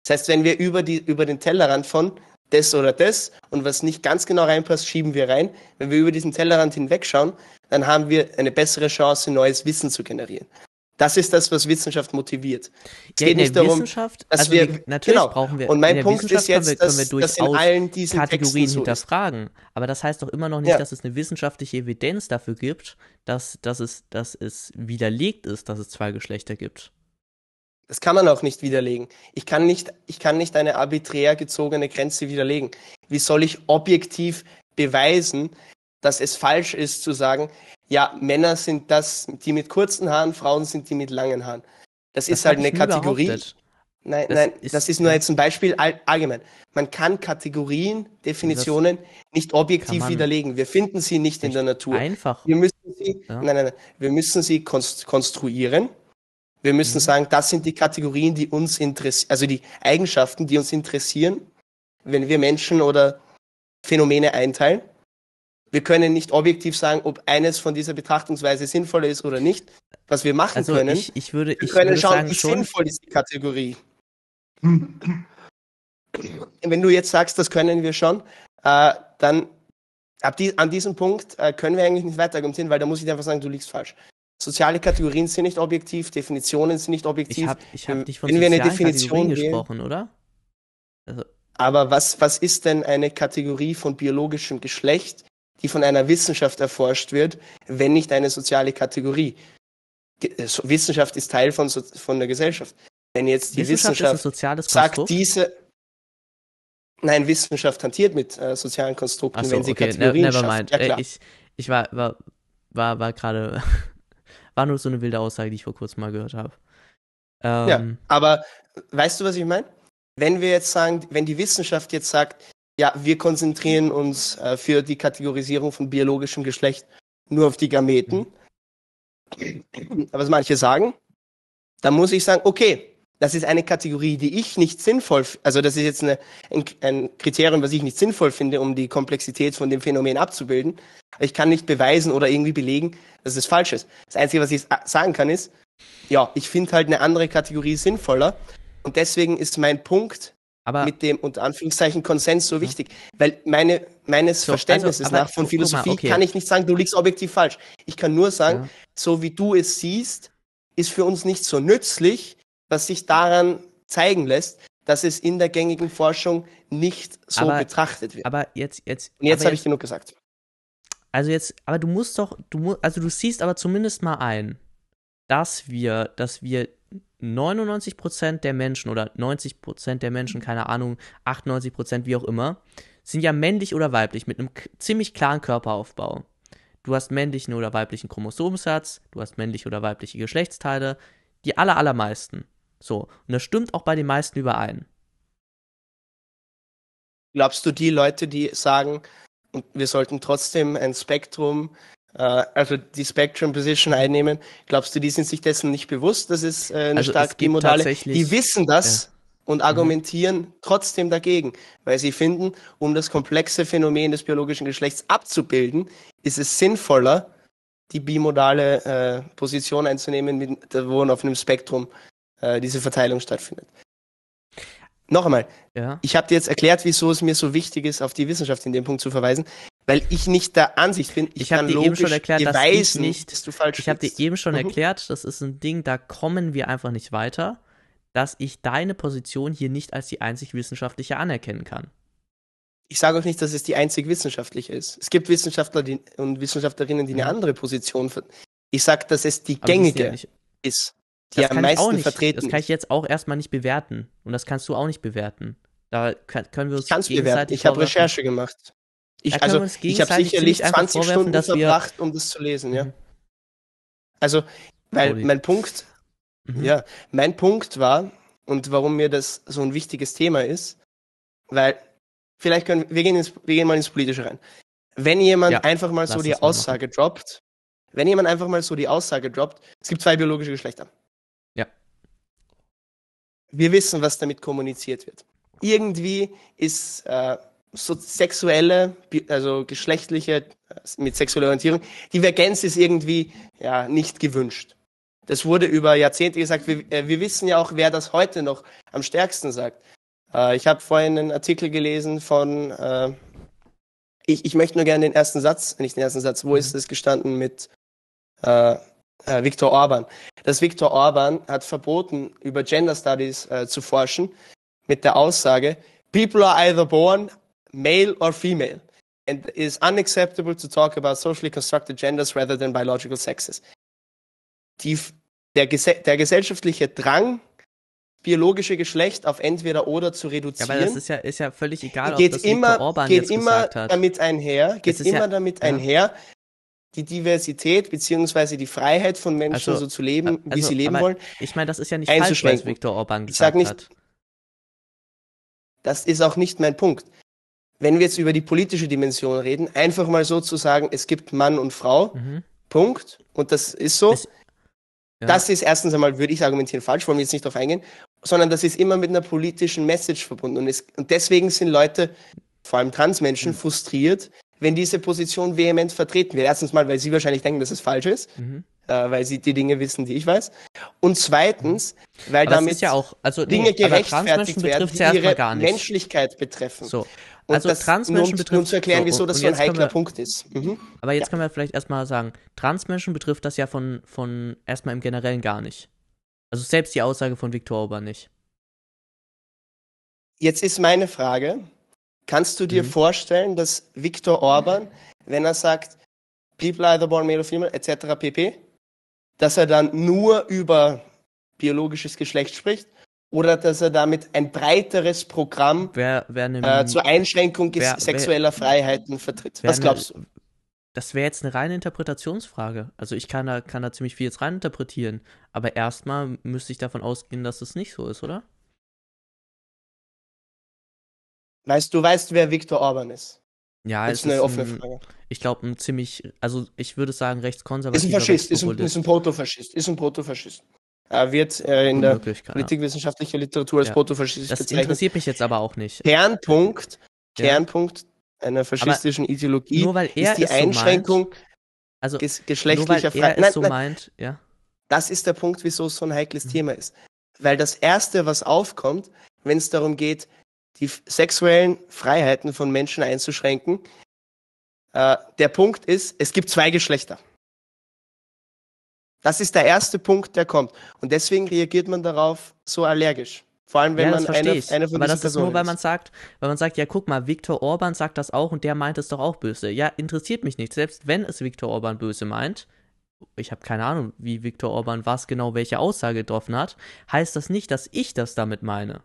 Das heißt, wenn wir über, die, über den Tellerrand von das oder das und was nicht ganz genau reinpasst, schieben wir rein. Wenn wir über diesen Tellerrand hinwegschauen, dann haben wir eine bessere Chance, neues Wissen zu generieren. Das ist das, was Wissenschaft motiviert. Es ja, geht nicht darum, dass also wir, wir natürlich genau. brauchen wir. Und mein Punkt ist jetzt, können wir, können wir dass in allen diesen Kategorien so hinterfragen. Ist. Aber das heißt doch immer noch nicht, ja. dass es eine wissenschaftliche Evidenz dafür gibt, dass, dass, es, dass es widerlegt ist, dass es zwei Geschlechter gibt. Das kann man auch nicht widerlegen. Ich kann nicht, ich kann nicht eine arbiträr gezogene Grenze widerlegen. Wie soll ich objektiv beweisen, dass es falsch ist zu sagen, ja, Männer sind das, die mit kurzen Haaren, Frauen sind die mit langen Haaren. Das, das ist halt eine Kategorie. Behauptet. Nein, das nein, ist, das ist nur jetzt ein Beispiel all, allgemein. Man kann Kategorien, Definitionen nicht objektiv widerlegen. Wir finden sie nicht, nicht in der Natur. Einfach. Wir müssen sie, ja. nein, nein, nein, wir müssen sie konstruieren wir müssen mhm. sagen, das sind die Kategorien, die uns interessieren, also die Eigenschaften, die uns interessieren, wenn wir Menschen oder Phänomene einteilen. Wir können nicht objektiv sagen, ob eines von dieser Betrachtungsweise sinnvoll ist oder nicht. Was wir machen also können, ich, ich würde, wir können würde schauen, sagen, wie schon sinnvoll ist die Kategorie. Wenn du jetzt sagst, das können wir schon, äh, dann die, an diesem Punkt äh, können wir eigentlich nicht weiter argumentieren, weil da muss ich einfach sagen, du liegst falsch. Soziale Kategorien sind nicht objektiv, Definitionen sind nicht objektiv. Ich habe ich hab nicht von Wenn wir eine Definition gesprochen, oder? Also. Aber was, was ist denn eine Kategorie von biologischem Geschlecht, die von einer Wissenschaft erforscht wird, wenn nicht eine soziale Kategorie? Äh, Wissenschaft ist Teil von, von der Gesellschaft. Wenn jetzt die Wissenschaft, Wissenschaft sagt, diese, Nein, Wissenschaft hantiert mit äh, sozialen Konstrukten, so, wenn sie okay, Kategorien ne, schafft. Ja, äh, ich, ich war, war, war, war gerade, war nur so eine wilde Aussage, die ich vor kurzem mal gehört habe. Ähm, ja, aber weißt du, was ich meine? Wenn wir jetzt sagen, wenn die Wissenschaft jetzt sagt, ja, wir konzentrieren uns äh, für die Kategorisierung von biologischem Geschlecht nur auf die Gameten, mhm. was manche sagen, dann muss ich sagen, okay, das ist eine Kategorie, die ich nicht sinnvoll, also das ist jetzt eine, ein, ein, Kriterium, was ich nicht sinnvoll finde, um die Komplexität von dem Phänomen abzubilden. ich kann nicht beweisen oder irgendwie belegen, dass es falsch ist. Das Einzige, was ich sagen kann, ist, ja, ich finde halt eine andere Kategorie sinnvoller. Und deswegen ist mein Punkt aber, mit dem unter Anführungszeichen Konsens so wichtig. Weil meine, meines so, Verständnisses also, nach von Philosophie mal, okay. kann ich nicht sagen, du liegst objektiv falsch. Ich kann nur sagen, ja. so wie du es siehst, ist für uns nicht so nützlich, was sich daran zeigen lässt, dass es in der gängigen Forschung nicht so aber, betrachtet wird. Aber jetzt, jetzt. Und jetzt habe ich genug gesagt. Also jetzt, aber du musst doch, du musst, also du siehst aber zumindest mal ein, dass wir, dass wir 99% der Menschen oder 90% der Menschen, keine Ahnung, 98%, wie auch immer, sind ja männlich oder weiblich mit einem ziemlich klaren Körperaufbau. Du hast männlichen oder weiblichen Chromosomensatz, du hast männliche oder weibliche Geschlechtsteile, die aller, allermeisten. So. Und das stimmt auch bei den meisten überein. Glaubst du, die Leute, die sagen, wir sollten trotzdem ein Spektrum, äh, also die Spectrum Position einnehmen, glaubst du, die sind sich dessen nicht bewusst, dass es äh, eine also stark bimodale, die wissen das ja. und argumentieren mhm. trotzdem dagegen, weil sie finden, um das komplexe Phänomen des biologischen Geschlechts abzubilden, ist es sinnvoller, die bimodale äh, Position einzunehmen, mit, wo auf einem Spektrum äh, diese Verteilung stattfindet. Noch einmal, ja. ich habe dir jetzt erklärt, wieso es mir so wichtig ist, auf die Wissenschaft in dem Punkt zu verweisen, weil ich nicht der Ansicht bin, ich, ich habe dir eben schon erklärt, dass ich nicht, dass du falsch Ich habe dir eben schon mhm. erklärt, das ist ein Ding, da kommen wir einfach nicht weiter, dass ich deine Position hier nicht als die einzig wissenschaftliche anerkennen kann ich sage auch nicht, dass es die einzig wissenschaftliche ist. Es gibt Wissenschaftler die, und Wissenschaftlerinnen, die eine mhm. andere Position ver Ich sage, dass es die gängige ja ist, die das am meisten nicht, vertreten Das kann ich jetzt auch erstmal nicht bewerten. Und das kannst du auch nicht bewerten. Da können wir uns ich kann's bewerten. Ich habe Recherche gemacht. Ich, also, ich habe sicherlich 20 Stunden verbracht, um das zu lesen, ja. Mhm. Also, weil Holy. mein Punkt, mhm. ja, mein Punkt war, und warum mir das so ein wichtiges Thema ist, weil vielleicht können wir gehen, ins, wir gehen mal ins Politische rein. Wenn jemand ja, einfach mal so die Aussage machen. droppt, wenn jemand einfach mal so die Aussage droppt, es gibt zwei biologische Geschlechter. Wir wissen, was damit kommuniziert wird. Irgendwie ist äh, so sexuelle, also geschlechtliche, äh, mit sexueller Orientierung, Divergenz ist irgendwie ja nicht gewünscht. Das wurde über Jahrzehnte gesagt. Wir, äh, wir wissen ja auch, wer das heute noch am stärksten sagt. Äh, ich habe vorhin einen Artikel gelesen von, äh, ich, ich möchte nur gerne den ersten Satz, nicht den ersten Satz, wo mhm. ist es gestanden mit äh, äh, Viktor Orban. Dass Viktor Orban hat verboten, über Gender Studies äh, zu forschen, mit der Aussage, People are either born male or female. And it is unacceptable to talk about socially constructed genders rather than biological sexes. Die, der, der gesellschaftliche Drang biologische Geschlecht auf entweder oder zu reduzieren. Ja, aber das ist ja, ist ja völlig egal, geht ob das immer, Orban geht jetzt immer gesagt hat. damit einher, geht immer ja, damit einher, die Diversität beziehungsweise die Freiheit von Menschen also, so zu leben, also, wie sie leben wollen. Ich meine, das ist ja nicht falsch, was Viktor Orban gesagt ich sag nicht, hat. Das ist auch nicht mein Punkt. Wenn wir jetzt über die politische Dimension reden, einfach mal so zu sagen, es gibt Mann und Frau, mhm. Punkt. Und das ist so. Es, ja. Das ist erstens einmal, würde ich argumentieren, falsch, wollen wir jetzt nicht darauf eingehen sondern das ist immer mit einer politischen Message verbunden. Und, es, und deswegen sind Leute, vor allem Transmenschen, mhm. frustriert, wenn diese Position vehement vertreten wird. Erstens mal, weil sie wahrscheinlich denken, dass es falsch ist, mhm. äh, weil sie die Dinge wissen, die ich weiß. Und zweitens, weil aber damit ja auch, also, Dinge nee, gerechtfertigt werden, die ihre Menschlichkeit betreffen. So. Und also das Transmenschen betrifft. Nun zu erklären, so, wieso das so ein heikler wir, Punkt ist. Mhm. Aber jetzt ja. können wir vielleicht erstmal sagen, Transmenschen betrifft das ja von, von erstmal im Generellen gar nicht. Also selbst die Aussage von Viktor Orban nicht. Jetzt ist meine Frage, kannst du dir mhm. vorstellen, dass Viktor Orban, wenn er sagt, People either born male or female, etc. pp., dass er dann nur über biologisches Geschlecht spricht oder dass er damit ein breiteres Programm wer, wer eine, äh, zur Einschränkung wer, sexueller Freiheiten vertritt. Was glaubst du? Das wäre jetzt eine reine Interpretationsfrage. Also ich kann da, kann da ziemlich viel jetzt reininterpretieren. Aber erstmal müsste ich davon ausgehen, dass es nicht so ist, oder? Weißt du, weißt, wer Viktor Orban ist? Ja, das ist eine ist offene ein, Frage. Ich glaube, ein ziemlich, also ich würde sagen, rechtskonservativer. Ist ein Faschist, ist ein, ist ein Protofaschist, ist ein Protofaschist. Er wird äh, in der politikwissenschaftlichen Literatur als ja. Protofaschist das bezeichnet. interessiert mich jetzt aber auch nicht. Kernpunkt, ja. Kernpunkt einer faschistischen aber Ideologie nur weil er ist die Einschränkung so meint, also, ges geschlechtlicher Freiheit. so meint, ja. Das ist der Punkt, wieso es so ein heikles mhm. Thema ist. Weil das Erste, was aufkommt, wenn es darum geht, die sexuellen Freiheiten von Menschen einzuschränken, äh, der Punkt ist, es gibt zwei Geschlechter. Das ist der erste Punkt, der kommt. Und deswegen reagiert man darauf so allergisch. Vor allem, wenn ja, man eine, ich. eine von Aber das ist nur, weil man sagt, weil man sagt, ja, guck mal, Viktor Orban sagt das auch und der meint es doch auch böse. Ja, interessiert mich nicht. Selbst wenn es Viktor Orban böse meint, ich habe keine Ahnung, wie Viktor Orban was genau welche Aussage getroffen hat, heißt das nicht, dass ich das damit meine.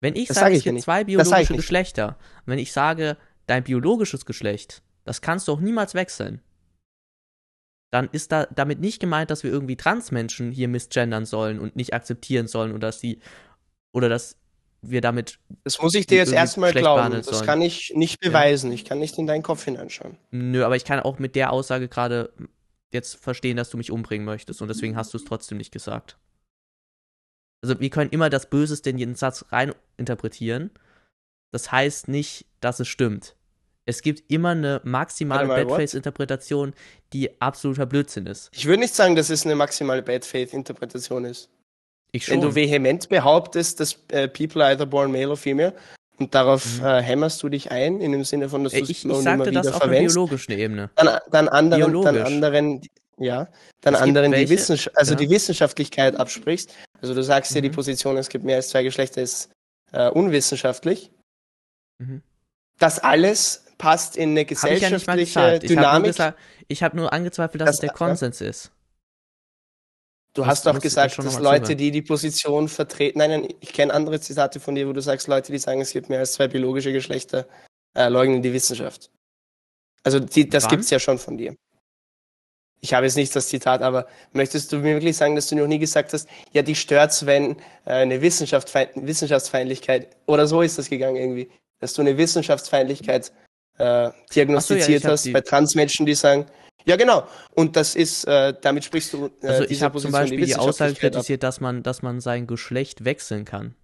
Wenn ich das sage, sag es gibt zwei biologische Geschlechter, wenn ich sage, dein biologisches Geschlecht, das kannst du auch niemals wechseln, dann ist da damit nicht gemeint, dass wir irgendwie Transmenschen hier misgendern sollen und nicht akzeptieren sollen oder dass sie oder dass wir damit. Das muss ich dir jetzt erstmal glauben. Das sollen. kann ich nicht beweisen. Ja. Ich kann nicht in deinen Kopf hineinschauen. Nö, aber ich kann auch mit der Aussage gerade jetzt verstehen, dass du mich umbringen möchtest und deswegen hast du es trotzdem nicht gesagt. Also wir können immer das Böseste in jeden Satz rein interpretieren. Das heißt nicht, dass es stimmt. Es gibt immer eine maximale Bad Faith-Interpretation, die absoluter Blödsinn ist. Ich würde nicht sagen, dass es eine maximale Bad Faith-Interpretation ist. Ich schon. Wenn du vehement behauptest, dass äh, people are either born male or female und darauf mhm. äh, hämmerst du dich ein, in dem Sinne von, dass du es ich, ich sagte das auf einer biologischen Ebene. Dann, dann anderen, dann anderen, ja, dann es anderen die, Wissenschaft, also ja. die Wissenschaftlichkeit absprichst. Also du sagst mhm. ja, die Position, es gibt mehr als zwei Geschlechter, ist äh, unwissenschaftlich. Mhm. Das alles passt in eine gesellschaftliche hab ich ja Dynamik. Ich habe nur, hab nur angezweifelt, dass das, es der Konsens ja. ist. Du das hast doch gesagt, dass Leute, die die Position vertreten, nein, nein, ich kenne andere Zitate von dir, wo du sagst, Leute, die sagen, es gibt mehr als zwei biologische Geschlechter, äh, leugnen die Wissenschaft. Also die, das Wann? gibt's ja schon von dir ich habe jetzt nicht das Zitat, aber möchtest du mir wirklich sagen, dass du noch nie gesagt hast, ja, die stört's, wenn äh, eine Wissenschaftsfeindlichkeit, oder so ist das gegangen irgendwie, dass du eine Wissenschaftsfeindlichkeit äh, diagnostiziert so, ja, hast bei Transmenschen, die sagen, ja genau, und das ist, äh, damit sprichst du. Äh, also ich habe zum Beispiel die, die Aussage kritisiert, dass man, dass man sein Geschlecht wechseln kann.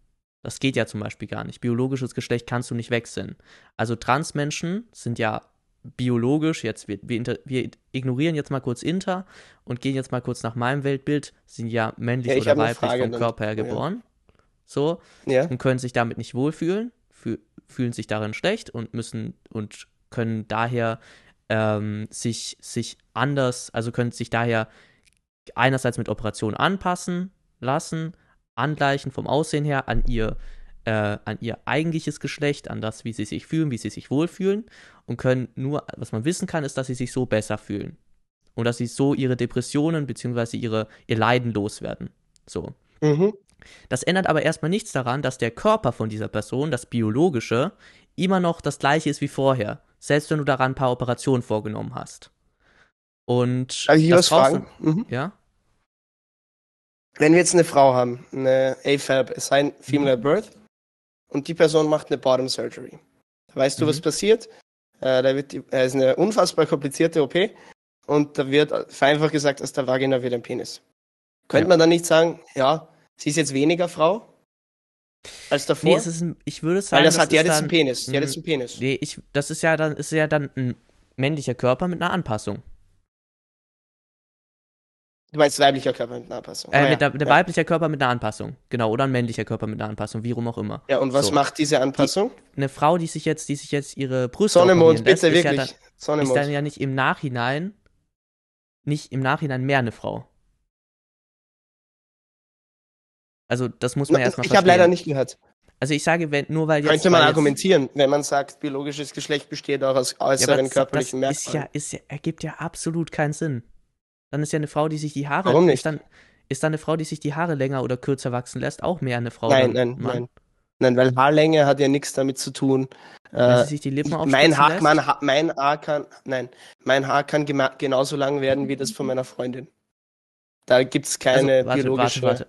Das geht ja zum Beispiel gar nicht. Biologisches Geschlecht kannst du nicht wechseln. Also Transmenschen sind ja biologisch, jetzt wir, wir, wir, ignorieren jetzt mal kurz Inter und gehen jetzt mal kurz nach meinem Weltbild, sind ja männlich ja, oder weiblich vom. Körper her geboren. Ja. So. Ja. Und können sich damit nicht wohlfühlen, fühl, fühlen sich darin schlecht und müssen und können daher ähm, sich, sich anders, also können sich daher einerseits mit Operationen anpassen lassen, angleichen vom Aussehen her an ihr äh, an ihr eigentliches Geschlecht, an das, wie sie sich fühlen, wie sie sich wohlfühlen und können nur, was man wissen kann, ist, dass sie sich so besser fühlen. Und dass sie so ihre Depressionen bzw. Ihre, ihr Leiden loswerden. So. Mhm. Das ändert aber erstmal nichts daran, dass der Körper von dieser Person, das biologische, immer noch das gleiche ist wie vorher. Selbst wenn du daran ein paar Operationen vorgenommen hast. Und. Darf ich was fragen? Mhm. Ja? Wenn wir jetzt eine Frau haben, eine AFAB, Assigned Female. Birth, und die Person macht eine Bottom Surgery. Weißt du, mhm. was passiert? Äh, da wird die, äh, ist eine unfassbar komplizierte OP und da wird vereinfacht gesagt, aus der Vagina wird ein Penis. Könnte ja. man dann nicht sagen, ja, sie ist jetzt weniger Frau als davor? Nee, es ist ein, ich würde sagen, Weil das, das hat ja jetzt ein Penis. Die hat jetzt ein Penis. Nee, ich, das ist ja dann, ist ja dann ein männlicher Körper mit einer Anpassung. Du meinst weiblicher Körper mit einer Anpassung. Äh, oh, mit ja. der, ja. weiblicher Körper mit einer Anpassung, genau, oder ein männlicher Körper mit einer Anpassung, wie rum auch immer. Ja, und was so. macht diese Anpassung? Die, eine Frau, die sich jetzt, die sich jetzt ihre Brüste Sonnemond, bitte lässt, wirklich. Ist, ja dann, Sonnemond. ist dann ja nicht im Nachhinein, nicht im Nachhinein mehr eine Frau. Also das muss man erstmal Ich habe leider nicht gehört. Also ich sage, wenn, nur weil jetzt. Könnte man argumentieren, wenn man sagt, biologisches Geschlecht besteht auch aus äußeren ja, körperlichen Merkmalen. Ist ja, ist ja, ergibt ja absolut keinen Sinn. Dann ist ja eine Frau, die sich die Haare. Warum nicht? Ist dann, ist dann eine Frau, die sich die Haare länger oder kürzer wachsen lässt, auch mehr eine Frau? Nein, nein, Mann? nein. Nein, weil Haarlänge hat ja nichts damit zu tun. Wenn sie sich die Lippen mein Haar, lässt? Mein, Haar, mein Haar kann, nein, mein Haar kann genauso lang werden wie das von meiner Freundin. Da gibt es keine also, warte, biologische. Warte,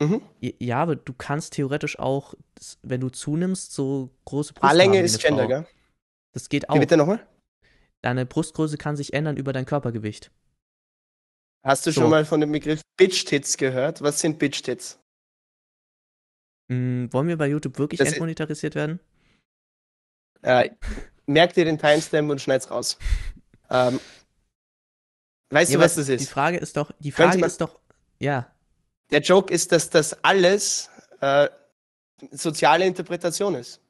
warte. Mhm. Ja, aber du kannst theoretisch auch, wenn du zunimmst, so große Brust Haarlänge ist Gender, gell? Das geht auch. Wie bitte nochmal? Deine Brustgröße kann sich ändern über dein Körpergewicht. Hast du so. schon mal von dem Begriff Bitch-Tits gehört? Was sind Bitch-Tits? Hm, wollen wir bei YouTube wirklich das entmonetarisiert werden? Äh, merk dir den Timestamp und schneid's raus. Ähm, weißt ja, du, was das ist? Die Frage ist doch, die Frage ist doch, ja. Der Joke ist, dass das alles äh, soziale Interpretation ist.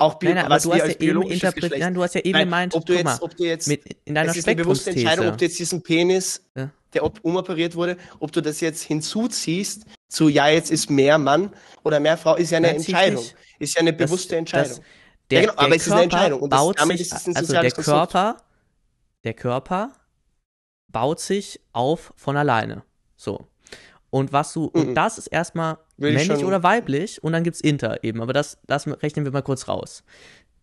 Auch Bio nein, nein, was du hast ja eben interpretiert, nein, du hast ja eben nein, gemeint, ob du jetzt, mal, ob du jetzt, mit, in deiner es ist eine bewusste Entscheidung, ob du jetzt diesen Penis, ja. der umoperiert wurde, ob du das jetzt hinzuziehst zu, ja, jetzt ist mehr Mann oder mehr Frau, ist ja eine Nein, Entscheidung. Ist ja eine bewusste das, Entscheidung. Das, der, ja, genau, aber es ist eine Entscheidung. Und das, damit sich, ist ein also der Körper, der Körper baut sich auf von alleine. So. Und was du, mhm. und das ist erstmal männlich oder weiblich und dann gibt es Inter eben, aber das, das rechnen wir mal kurz raus.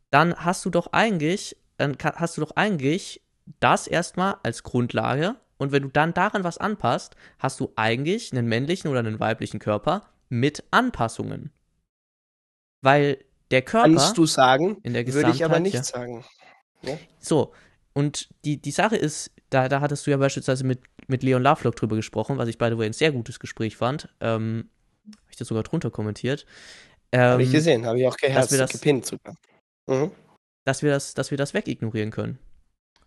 Dann hast du doch eigentlich, dann hast du doch eigentlich das erstmal als Grundlage und wenn du dann daran was anpasst, hast du eigentlich einen männlichen oder einen weiblichen Körper mit Anpassungen. Weil der Körper. Kannst du sagen, in der würde ich aber nicht ja. sagen. Ja? So, und die, die Sache ist, da, da hattest du ja beispielsweise mit, mit Leon Lovelock drüber gesprochen, was ich by the way ein sehr gutes Gespräch fand. Ähm, habe ich das sogar drunter kommentiert. Ähm, habe ich gesehen, habe ich auch geherzt, dass wir das, gepinnt sogar. Mhm. Dass, wir das, dass wir das wegignorieren können.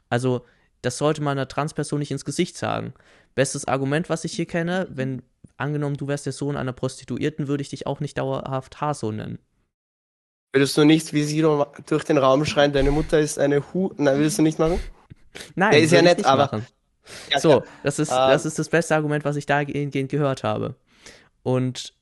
Also, das sollte man einer Transperson nicht ins Gesicht sagen. Bestes Argument, was ich hier kenne, wenn angenommen, du wärst der Sohn einer Prostituierten, würde ich dich auch nicht dauerhaft Haso nennen. Würdest du nicht wie sie durch den Raum schreien, deine Mutter ist eine Hu. Nein, willst du nicht machen? Nein, Der ist ja nett, aber. Ja, so, das ist, uh, das ist das beste Argument, was ich dahingehend gehört habe. Und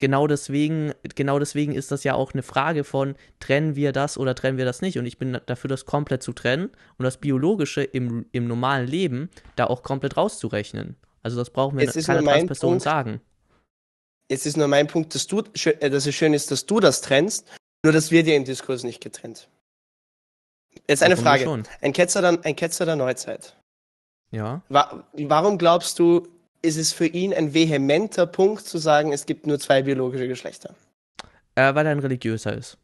genau deswegen, genau deswegen ist das ja auch eine Frage von, trennen wir das oder trennen wir das nicht? Und ich bin dafür, das komplett zu trennen und das Biologische im, im normalen Leben da auch komplett rauszurechnen. Also das brauchen wir keine Transperson sagen. Es ist nur mein Punkt, dass, du, äh, dass es schön ist, dass du das trennst, nur dass wir dir im Diskurs nicht getrennt. Jetzt eine Frage. Ein Ketzer, der, ein Ketzer der Neuzeit. Ja. warum glaubst du, ist es für ihn ein vehementer Punkt zu sagen, es gibt nur zwei biologische Geschlechter? Äh, weil er ein religiöser ist.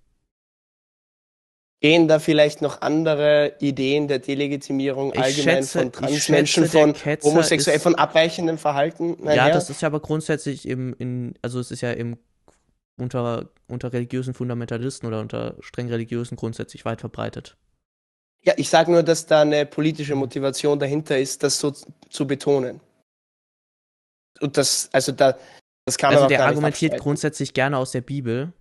Gehen da vielleicht noch andere Ideen der Delegitimierung ich allgemein schätze, von Transmenschen, von homosexuell, von abweichendem Verhalten? Ja, das ist ja aber grundsätzlich im, in, also es ist ja im unter, unter religiösen Fundamentalisten oder unter streng religiösen grundsätzlich weit verbreitet. Ja, ich sage nur, dass da eine politische Motivation dahinter ist, das so zu betonen und das, also da, das kann also man der argumentiert grundsätzlich gerne aus der Bibel.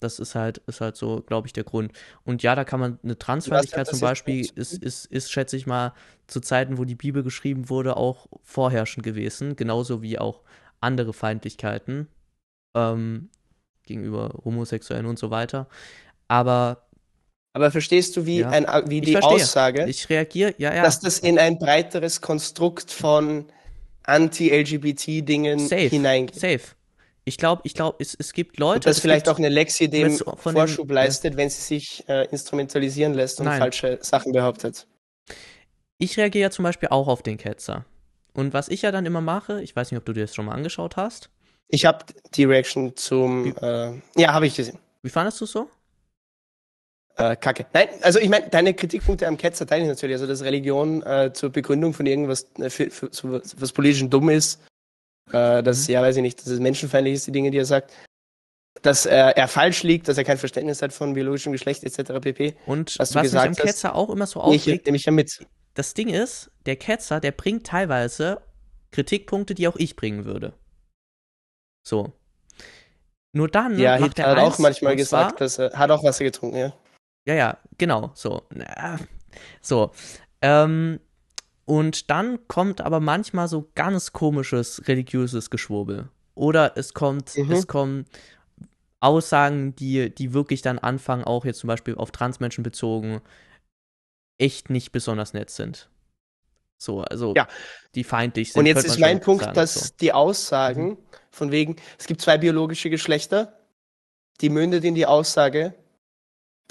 Das ist halt, ist halt so, glaube ich, der Grund. Und ja, da kann man eine Transfeindlichkeit zum Beispiel, ist, ist, ist, schätze ich mal, zu Zeiten, wo die Bibel geschrieben wurde, auch vorherrschend gewesen. Genauso wie auch andere Feindlichkeiten ähm, gegenüber Homosexuellen und so weiter. Aber aber verstehst du, wie, ja. ein, wie die Aussage, ich reagiere, ja, ja. dass das in ein breiteres Konstrukt von Anti-LGBT-Dingen hineingeht. Safe. Ich glaube, ich glaube, es, es gibt Leute. Und dass vielleicht auch eine Lexi dem Vorschub dem, leistet, ja. wenn sie sich äh, instrumentalisieren lässt und Nein. falsche Sachen behauptet. Ich reagiere ja zum Beispiel auch auf den Ketzer. Und was ich ja dann immer mache, ich weiß nicht, ob du dir das schon mal angeschaut hast. Ich habe die Reaction zum. Äh, ja, habe ich gesehen. Wie fandest du es so? Äh, Kacke. Nein, also ich meine, deine Kritikpunkte am Ketzer teile ich natürlich. Also, dass Religion äh, zur Begründung von irgendwas, äh, für, für, für, was politisch dumm ist, äh, dass, mhm. ja, weiß ich nicht, dass es menschenfeindlich ist, die Dinge, die er sagt, dass er, er falsch liegt, dass er kein Verständnis hat von biologischem Geschlecht etc. pp. Und was, was mich am Ketzer hast, auch immer so aufregt, nehme ich ja mit. Das Ding ist, der Ketzer, der bringt teilweise Kritikpunkte, die auch ich bringen würde. So. Nur dann ja, macht er hat auch manchmal gesagt, dass er hat auch Wasser getrunken, ja. Ja, ja, genau, so. So. Ähm, und dann kommt aber manchmal so ganz komisches religiöses Geschwurbel. Oder es kommt, mhm. es kommen Aussagen, die, die wirklich dann anfangen, auch jetzt zum Beispiel auf Transmenschen bezogen, echt nicht besonders nett sind. So, also ja. die feindlich sind. Und jetzt ist mein Punkt, sagen, dass so. die Aussagen mhm. von wegen, es gibt zwei biologische Geschlechter, die mündet in die Aussage,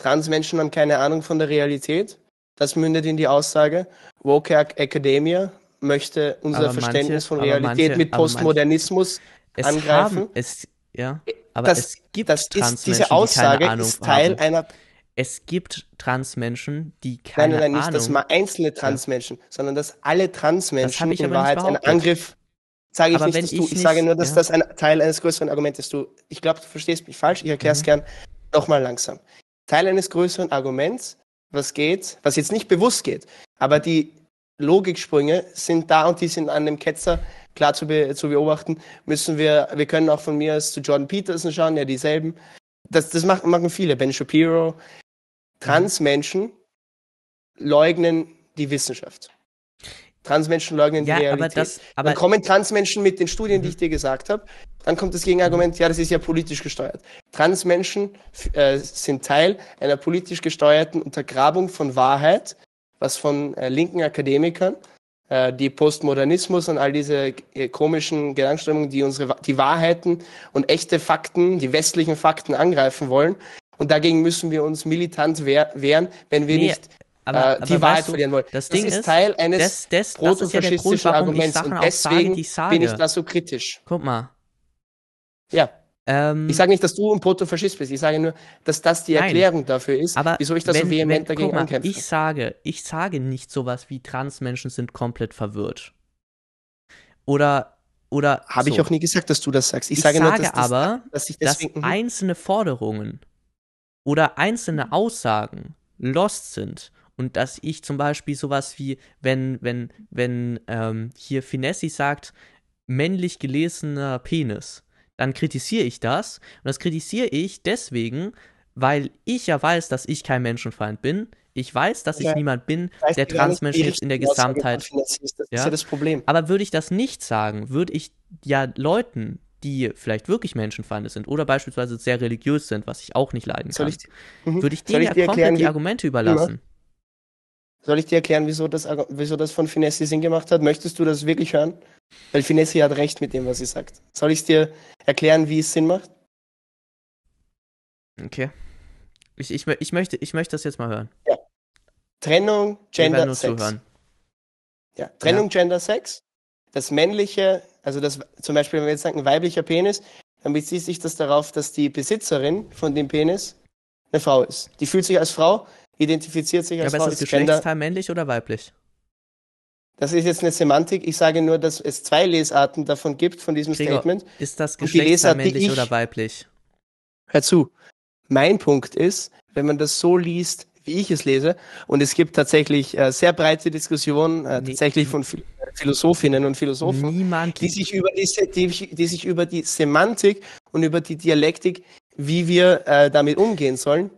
Transmenschen haben keine Ahnung von der Realität. Das mündet in die Aussage, Woke Academia möchte unser aber Verständnis manche, von Realität manche, mit Postmodernismus angreifen. Haben, es, ja, aber das, es gibt das ist, diese Aussage ist Teil haben. einer es gibt Transmenschen, die keine Nein, nein, nein, Ahnung. nicht, dass mal einzelne Transmenschen, ja. sondern dass alle Transmenschen in Wahrheit ein Angriff. Sage ich aber nicht, dass du, ich, ich sage nur, dass ja. das ein Teil eines größeren Arguments ist. Du, ich glaube, du verstehst mich falsch. Ich erkläre es mhm. gern nochmal langsam. Teil eines größeren Arguments, was geht, was jetzt nicht bewusst geht, aber die Logiksprünge sind da und die sind an dem Ketzer klar zu, be zu beobachten. Müssen wir, wir können auch von mir aus zu Jordan Peterson schauen, ja dieselben. Das, das machen, machen viele. Ben Shapiro, Transmenschen leugnen die Wissenschaft. Transmenschen leugnen ja, die Realität. Aber das, aber dann kommen Transmenschen mit den Studien, die ich mhm. dir gesagt habe. Dann kommt das Gegenargument, ja, das ist ja politisch gesteuert. Transmenschen äh, sind Teil einer politisch gesteuerten Untergrabung von Wahrheit, was von äh, linken Akademikern, äh, die Postmodernismus und all diese äh, komischen Gedankenströmungen, die unsere die Wahrheiten und echte Fakten, die westlichen Fakten angreifen wollen, und dagegen müssen wir uns militant wehr, wehren, wenn wir nee, nicht aber, äh, die aber Wahrheit du, verlieren wollen. Das, das ist Teil eines das, das, protofaschistischen ja Arguments und deswegen sage, bin ich da so kritisch. Guck mal. Ja. Ähm, ich sage nicht, dass du ein Protofaschist bist. Ich sage nur, dass das die Erklärung nein, dafür ist, aber wieso ich da so vehement wenn, dagegen mal, ankämpfe. Ich sage, ich sage nicht sowas wie Transmenschen sind komplett verwirrt. Oder oder habe so. ich auch nie gesagt, dass du das sagst. Ich, ich sage, sage nur, dass, aber, dass, ich deswegen, dass einzelne Forderungen oder einzelne Aussagen lost sind und dass ich zum Beispiel sowas wie, wenn, wenn, wenn ähm, hier Finessi sagt, männlich gelesener Penis, dann kritisiere ich das. Und das kritisiere ich deswegen, weil ich ja weiß, dass ich kein Menschenfeind bin. Ich weiß, dass ich ja, niemand bin, der Transmenschen jetzt in der Gesamtheit. Das ist ja das Problem. Aber würde ich das nicht sagen, würde ich ja Leuten, die vielleicht wirklich Menschenfeinde sind oder beispielsweise sehr religiös sind, was ich auch nicht leiden kann, ich, mhm. würde ich denen ja komplett die Argumente überlassen. Immer? Soll ich dir erklären, wieso das, wieso das von Finessi Sinn gemacht hat? Möchtest du das wirklich hören? Weil Finessi hat recht mit dem, was sie sagt. Soll ich dir erklären, wie es Sinn macht? Okay. Ich, ich, ich, möchte, ich möchte das jetzt mal hören. Ja. Trennung, Gender, Sex. Zuhören. Ja, Trennung, ja. Gender, Sex. Das männliche also das, zum Beispiel, wenn wir jetzt sagen, ein weiblicher Penis, dann bezieht sich das darauf, dass die Besitzerin von dem Penis eine Frau ist. Die fühlt sich als Frau, identifiziert sich als ja, Frau. Aber ist das Geschlechtsteil männlich oder weiblich? Das ist jetzt eine Semantik. Ich sage nur, dass es zwei Lesarten davon gibt, von diesem Gregor, Statement. Ist das Geschlechtsteil männlich ich, oder weiblich? Hör zu. Mein Punkt ist, wenn man das so liest, wie ich es lese. Und es gibt tatsächlich äh, sehr breite Diskussionen, äh, nee. tatsächlich von Philosophinnen und Philosophen, Niemand. die sich über die, die, die, sich über die Semantik und über die Dialektik, wie wir äh, damit umgehen sollen,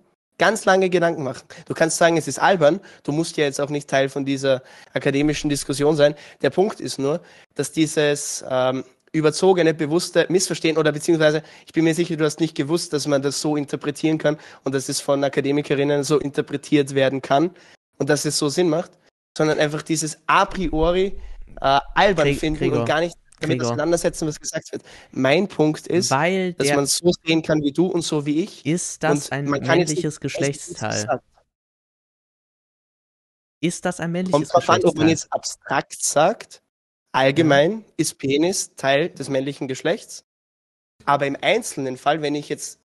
ganz lange Gedanken machen. Du kannst sagen, es ist albern, du musst ja jetzt auch nicht Teil von dieser akademischen Diskussion sein. Der Punkt ist nur, dass dieses ähm, überzogene, bewusste Missverstehen oder beziehungsweise ich bin mir sicher, du hast nicht gewusst, dass man das so interpretieren kann und dass es von Akademikerinnen so interpretiert werden kann und dass es so Sinn macht, sondern einfach dieses a priori äh, albern Krieg, finden Gregor, und gar nicht damit Gregor. auseinandersetzen, was gesagt wird. Mein Punkt ist, dass man so sehen kann wie du und so wie ich. Ist das ein männliches Geschlechtsteil? Ist das ein männliches Kommt Geschlechtsteil? Kommt ob man jetzt abstrakt sagt Allgemein ja. ist Penis Teil des männlichen Geschlechts. Aber im einzelnen Fall, wenn ich jetzt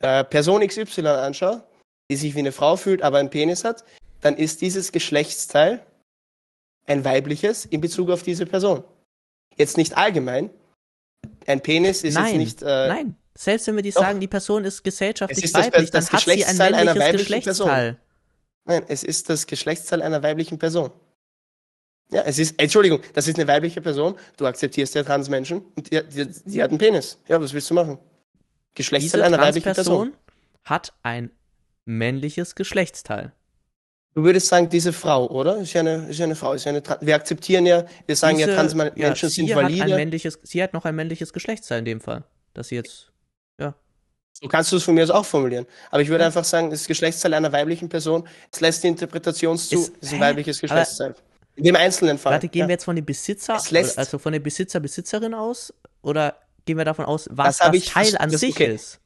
äh, Person XY anschaue, die sich wie eine Frau fühlt, aber einen Penis hat, dann ist dieses Geschlechtsteil ein weibliches in Bezug auf diese Person. Jetzt nicht allgemein. Ein Penis ist nein, jetzt nicht. Äh, nein, selbst wenn wir die sagen, die Person ist gesellschaftlich ist weiblich, das, das dann hat sie ein männliches Geschlechtsteil. Person. Nein, es ist das Geschlechtsteil einer weiblichen Person. Ja, es ist, Entschuldigung, das ist eine weibliche Person, du akzeptierst ja Transmenschen und die, die, die hat einen Penis. Ja, was willst du machen? Geschlechtsteil einer weiblichen Person hat ein männliches Geschlechtsteil. Du würdest sagen, diese Frau, oder? Ist ja eine, ist ja eine Frau, ist ja eine wir akzeptieren ja, wir sagen diese, ja, Transmenschen ja, sind valide. Hat ein männliches, sie hat noch ein männliches Geschlechtsteil in dem Fall, dass sie jetzt, ja. So kannst du es von mir aus auch formulieren. Aber ich würde ja. einfach sagen, das Geschlechtsteil einer weiblichen Person, es lässt die Interpretation zu, ist, ist ein weibliches Geschlechtsteil. Aber In dem einzelnen Fall. Warte, gehen ja. wir jetzt von dem Besitzer, also von der Besitzer, Besitzerin aus? Oder gehen wir davon aus, was das, das Teil an sich okay. ist?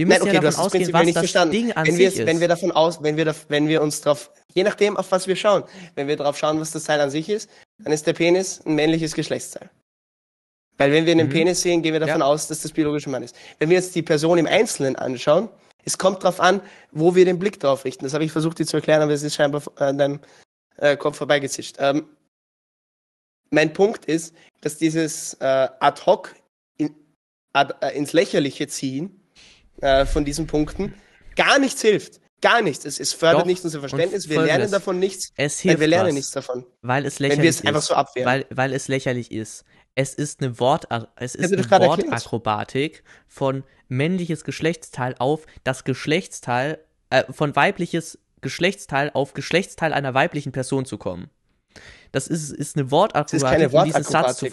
Wir müssen Nein, okay, ja davon ausgehen, was das verstanden. Ding an wenn sich ist. Wenn wir davon aus, wenn wir, wenn wir uns drauf, je nachdem, auf was wir schauen, wenn wir drauf schauen, was das Teil an sich ist, dann ist der Penis ein männliches Geschlechtsteil. Weil wenn wir einen mhm. Penis sehen, gehen wir davon ja. aus, dass das biologische Mann ist. Wenn wir jetzt die Person im Einzelnen anschauen, es kommt darauf an, wo wir den Blick drauf richten. Das habe ich versucht, dir zu erklären, aber es ist scheinbar an deinem äh, Kopf vorbeigezischt. Ähm, mein Punkt ist, dass dieses äh, ad hoc in, ad, äh, ins Lächerliche ziehen äh, von diesen Punkten gar nichts hilft. Gar nichts. Es, es fördert Doch, nicht unser Verständnis. Wir lernen davon nichts. Es hilft wir lernen was, nichts davon. Weil es lächerlich wenn wir es einfach so abwehren. Weil, weil es lächerlich ist. Es ist eine, Wort, es ist eine Wortakrobatik von männliches Geschlechtsteil auf das Geschlechtsteil, äh, von weibliches Geschlechtsteil auf Geschlechtsteil einer weiblichen Person zu kommen. Das ist, ist eine Wortakrobatik, um, diesen Satz zu,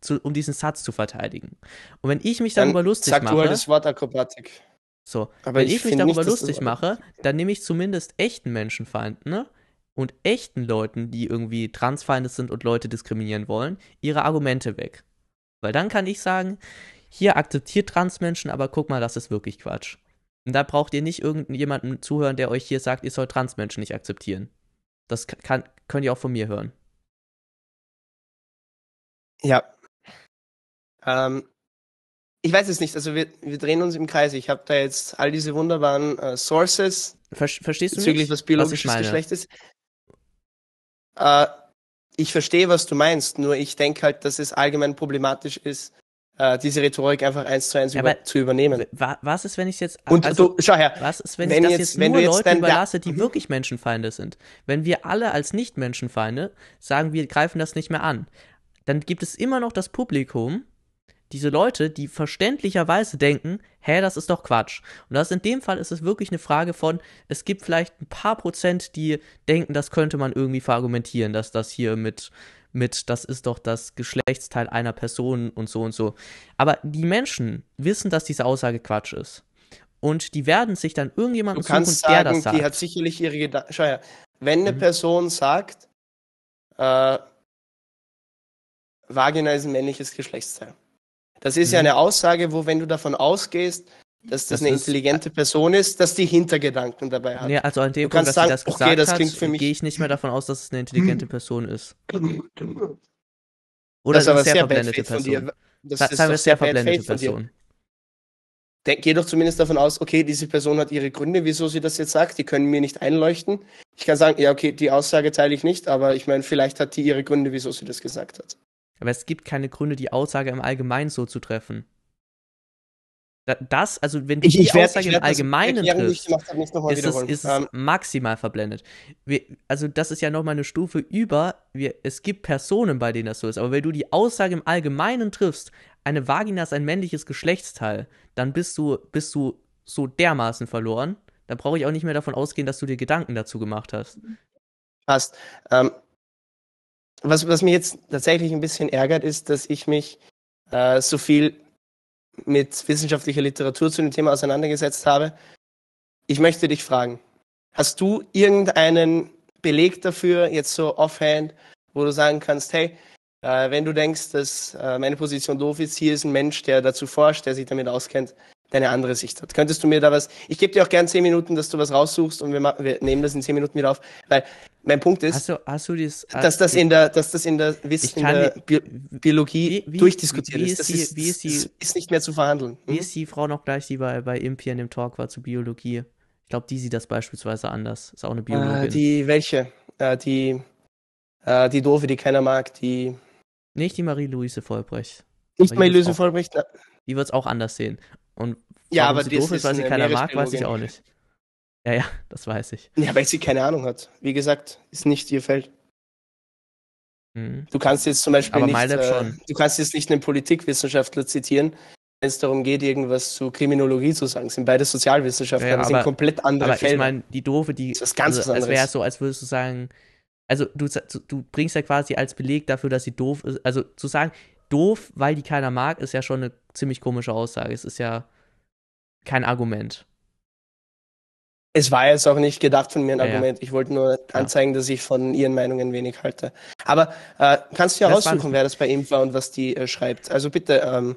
zu, um diesen Satz zu verteidigen. Und wenn ich mich darüber dann lustig sag mache. Du halt das Wortakrobatik. So, Aber wenn ich, ich mich darüber nicht, lustig mache, dann nehme ich zumindest echten Menschenfeind, ne? Und echten Leuten, die irgendwie Transfeinde sind und Leute diskriminieren wollen, ihre Argumente weg. Weil dann kann ich sagen, hier akzeptiert Transmenschen, aber guck mal, das ist wirklich Quatsch. Und da braucht ihr nicht irgendjemanden zuhören, der euch hier sagt, ihr sollt Transmenschen nicht akzeptieren. Das kann, könnt ihr auch von mir hören. Ja. Ähm, ich weiß es nicht, also wir, wir drehen uns im Kreis. Ich habe da jetzt all diese wunderbaren äh, Sources. Ver verstehst du bezüglich nicht, was biologisches Geschlecht ist. Äh, ich verstehe, was du meinst, nur ich denke halt, dass es allgemein problematisch ist, äh, diese Rhetorik einfach eins zu eins ja, über, zu übernehmen. Was ist, wenn ich jetzt und also, du, schau her, was ist, wenn, wenn ich das jetzt, jetzt nur jetzt Leute überlasse, die wirklich Menschenfeinde sind? Wenn wir alle als Nicht-Menschenfeinde sagen, wir greifen das nicht mehr an, dann gibt es immer noch das Publikum, diese Leute, die verständlicherweise denken, hä, das ist doch Quatsch. Und das in dem Fall ist es wirklich eine Frage von, es gibt vielleicht ein paar Prozent, die denken, das könnte man irgendwie verargumentieren, dass das hier mit, mit, das ist doch das Geschlechtsteil einer Person und so und so. Aber die Menschen wissen, dass diese Aussage Quatsch ist. Und die werden sich dann irgendjemanden suchen, sagen, der das sagt. Die hat sicherlich ihre Gedanken. Schau her, wenn eine mhm. Person sagt, äh, Vagina ist ein männliches Geschlechtsteil das ist mhm. ja eine Aussage, wo, wenn du davon ausgehst, dass das, das eine intelligente ist, Person ist, dass die Hintergedanken dabei hat. Nee, also an dem du Punkt, dass sagen, das gesagt okay, das klingt für mich gehe ich nicht mehr davon aus, dass es eine intelligente Person ist. Oder das ist eine sehr, sehr verblendete Person. Das Sa ist eine sehr verblendete Person. Denk, geh doch zumindest davon aus, okay, diese Person hat ihre Gründe, wieso sie das jetzt sagt, die können mir nicht einleuchten. Ich kann sagen, ja, okay, die Aussage teile ich nicht, aber ich meine, vielleicht hat die ihre Gründe, wieso sie das gesagt hat. Aber es gibt keine Gründe, die Aussage im Allgemeinen so zu treffen. Das, also wenn du ich, die ich Aussage werd, im Allgemeinen triffst, ist es, ist es um. maximal verblendet. Wir, also das ist ja nochmal eine Stufe über, wir, es gibt Personen, bei denen das so ist, aber wenn du die Aussage im Allgemeinen triffst, eine Vagina ist ein männliches Geschlechtsteil, dann bist du, bist du so dermaßen verloren, dann brauche ich auch nicht mehr davon ausgehen, dass du dir Gedanken dazu gemacht hast. Passt. Ähm, was, was mich jetzt tatsächlich ein bisschen ärgert, ist, dass ich mich äh, so viel mit wissenschaftlicher Literatur zu dem Thema auseinandergesetzt habe. Ich möchte dich fragen, hast du irgendeinen Beleg dafür, jetzt so offhand, wo du sagen kannst, hey, äh, wenn du denkst, dass äh, meine Position doof ist, hier ist ein Mensch, der dazu forscht, der sich damit auskennt, der eine andere Sicht hat. Könntest du mir da was, ich gebe dir auch gern zehn Minuten, dass du was raussuchst und wir, wir nehmen das in zehn Minuten wieder auf, weil mein Punkt ist, hast du, hast du dies, dass das in der, dass das in der, Wiss, in der Bi Biologie wie, wie, durchdiskutiert wie ist. Das die, ist, ist, die, ist, nicht mehr zu verhandeln. Hm? Wie ist die Frau noch gleich, die bei, bei Impi in dem Talk war zu Biologie? Ich glaube, die sieht das beispielsweise anders. Ist auch eine Biologin. Äh, die, welche? Äh, die, äh, die Doofe, die keiner mag, die. Nicht die Marie-Louise Vollbrecht. Nicht Marie-Louise Vollbrecht? Die wird es auch anders sehen. Und ja, aber sie doof ist, weil sie keiner mag, weiß ich auch nicht. Ja, ja, das weiß ich. Ja, weil sie keine Ahnung hat. Wie gesagt, ist nicht ihr Feld. Mhm. Du kannst jetzt zum Beispiel aber nicht, äh, du kannst jetzt nicht einen Politikwissenschaftler zitieren, wenn es darum geht, irgendwas zu Kriminologie zu sagen. Das sind beide Sozialwissenschaftler, ja, ja, das aber, sind komplett andere aber Felder. Ich meine, die doofe, die. Das ist ganz also, Es wäre so, als würdest du sagen, also du, du bringst ja quasi als Beleg dafür, dass sie doof ist. Also zu sagen, doof, weil die keiner mag, ist ja schon eine ziemlich komische Aussage. Es ist ja kein Argument. Es war jetzt auch nicht gedacht von mir ein ja, Argument. Ich wollte nur anzeigen, dass ich von ihren Meinungen wenig halte. Aber äh, kannst du ja das raussuchen, wer das bei ihm war und was die äh, schreibt. Also bitte, ähm,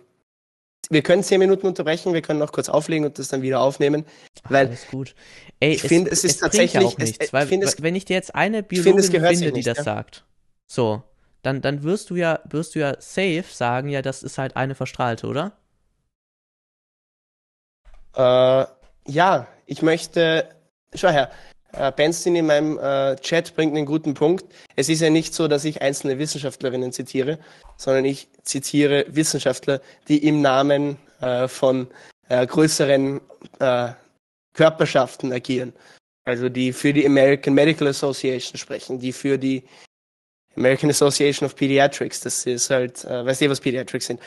wir können zehn Minuten unterbrechen, wir können noch kurz auflegen und das dann wieder aufnehmen. Weil Alles gut. Ey, ich finde, es, ist es tatsächlich ja auch nichts, es, weil, find, es, wenn ich dir jetzt eine Biologin find, finde, die nicht, das sagt, so, dann, dann wirst du ja, wirst du ja safe sagen, ja, das ist halt eine Verstrahlte, oder? Äh, ja, ich möchte, schau her, äh, Benstin in meinem äh, Chat bringt einen guten Punkt. Es ist ja nicht so, dass ich einzelne Wissenschaftlerinnen zitiere, sondern ich zitiere Wissenschaftler, die im Namen äh, von äh, größeren äh, Körperschaften agieren. Also die für die American Medical Association sprechen, die für die American Association of Pediatrics, das ist halt, äh, weißt du, was Pediatrics sind?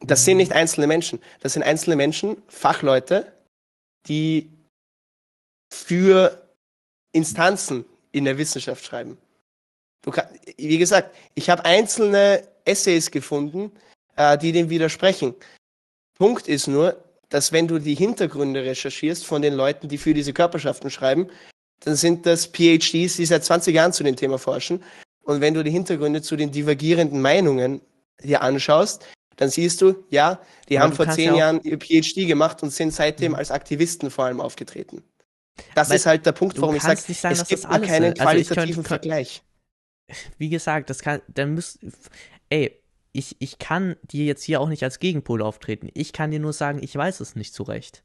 Das sind nicht einzelne Menschen. Das sind einzelne Menschen, Fachleute, die für Instanzen in der Wissenschaft schreiben. Kann, wie gesagt, ich habe einzelne Essays gefunden, äh, die dem widersprechen. Punkt ist nur, dass wenn du die Hintergründe recherchierst von den Leuten, die für diese Körperschaften schreiben, dann sind das PhDs, die seit 20 Jahren zu dem Thema forschen. Und wenn du die Hintergründe zu den divergierenden Meinungen dir anschaust, dann siehst du, ja, die Aber haben vor zehn ja Jahren ihr PhD gemacht und sind seitdem mhm. als Aktivisten vor allem aufgetreten. Das Weil ist halt der Punkt, warum ich sage, es gibt da keinen also qualitativen könnte, Vergleich. Wie gesagt, das kann, dann müsst, ey, ich, ich kann dir jetzt hier auch nicht als Gegenpol auftreten. Ich kann dir nur sagen, ich weiß es nicht zurecht.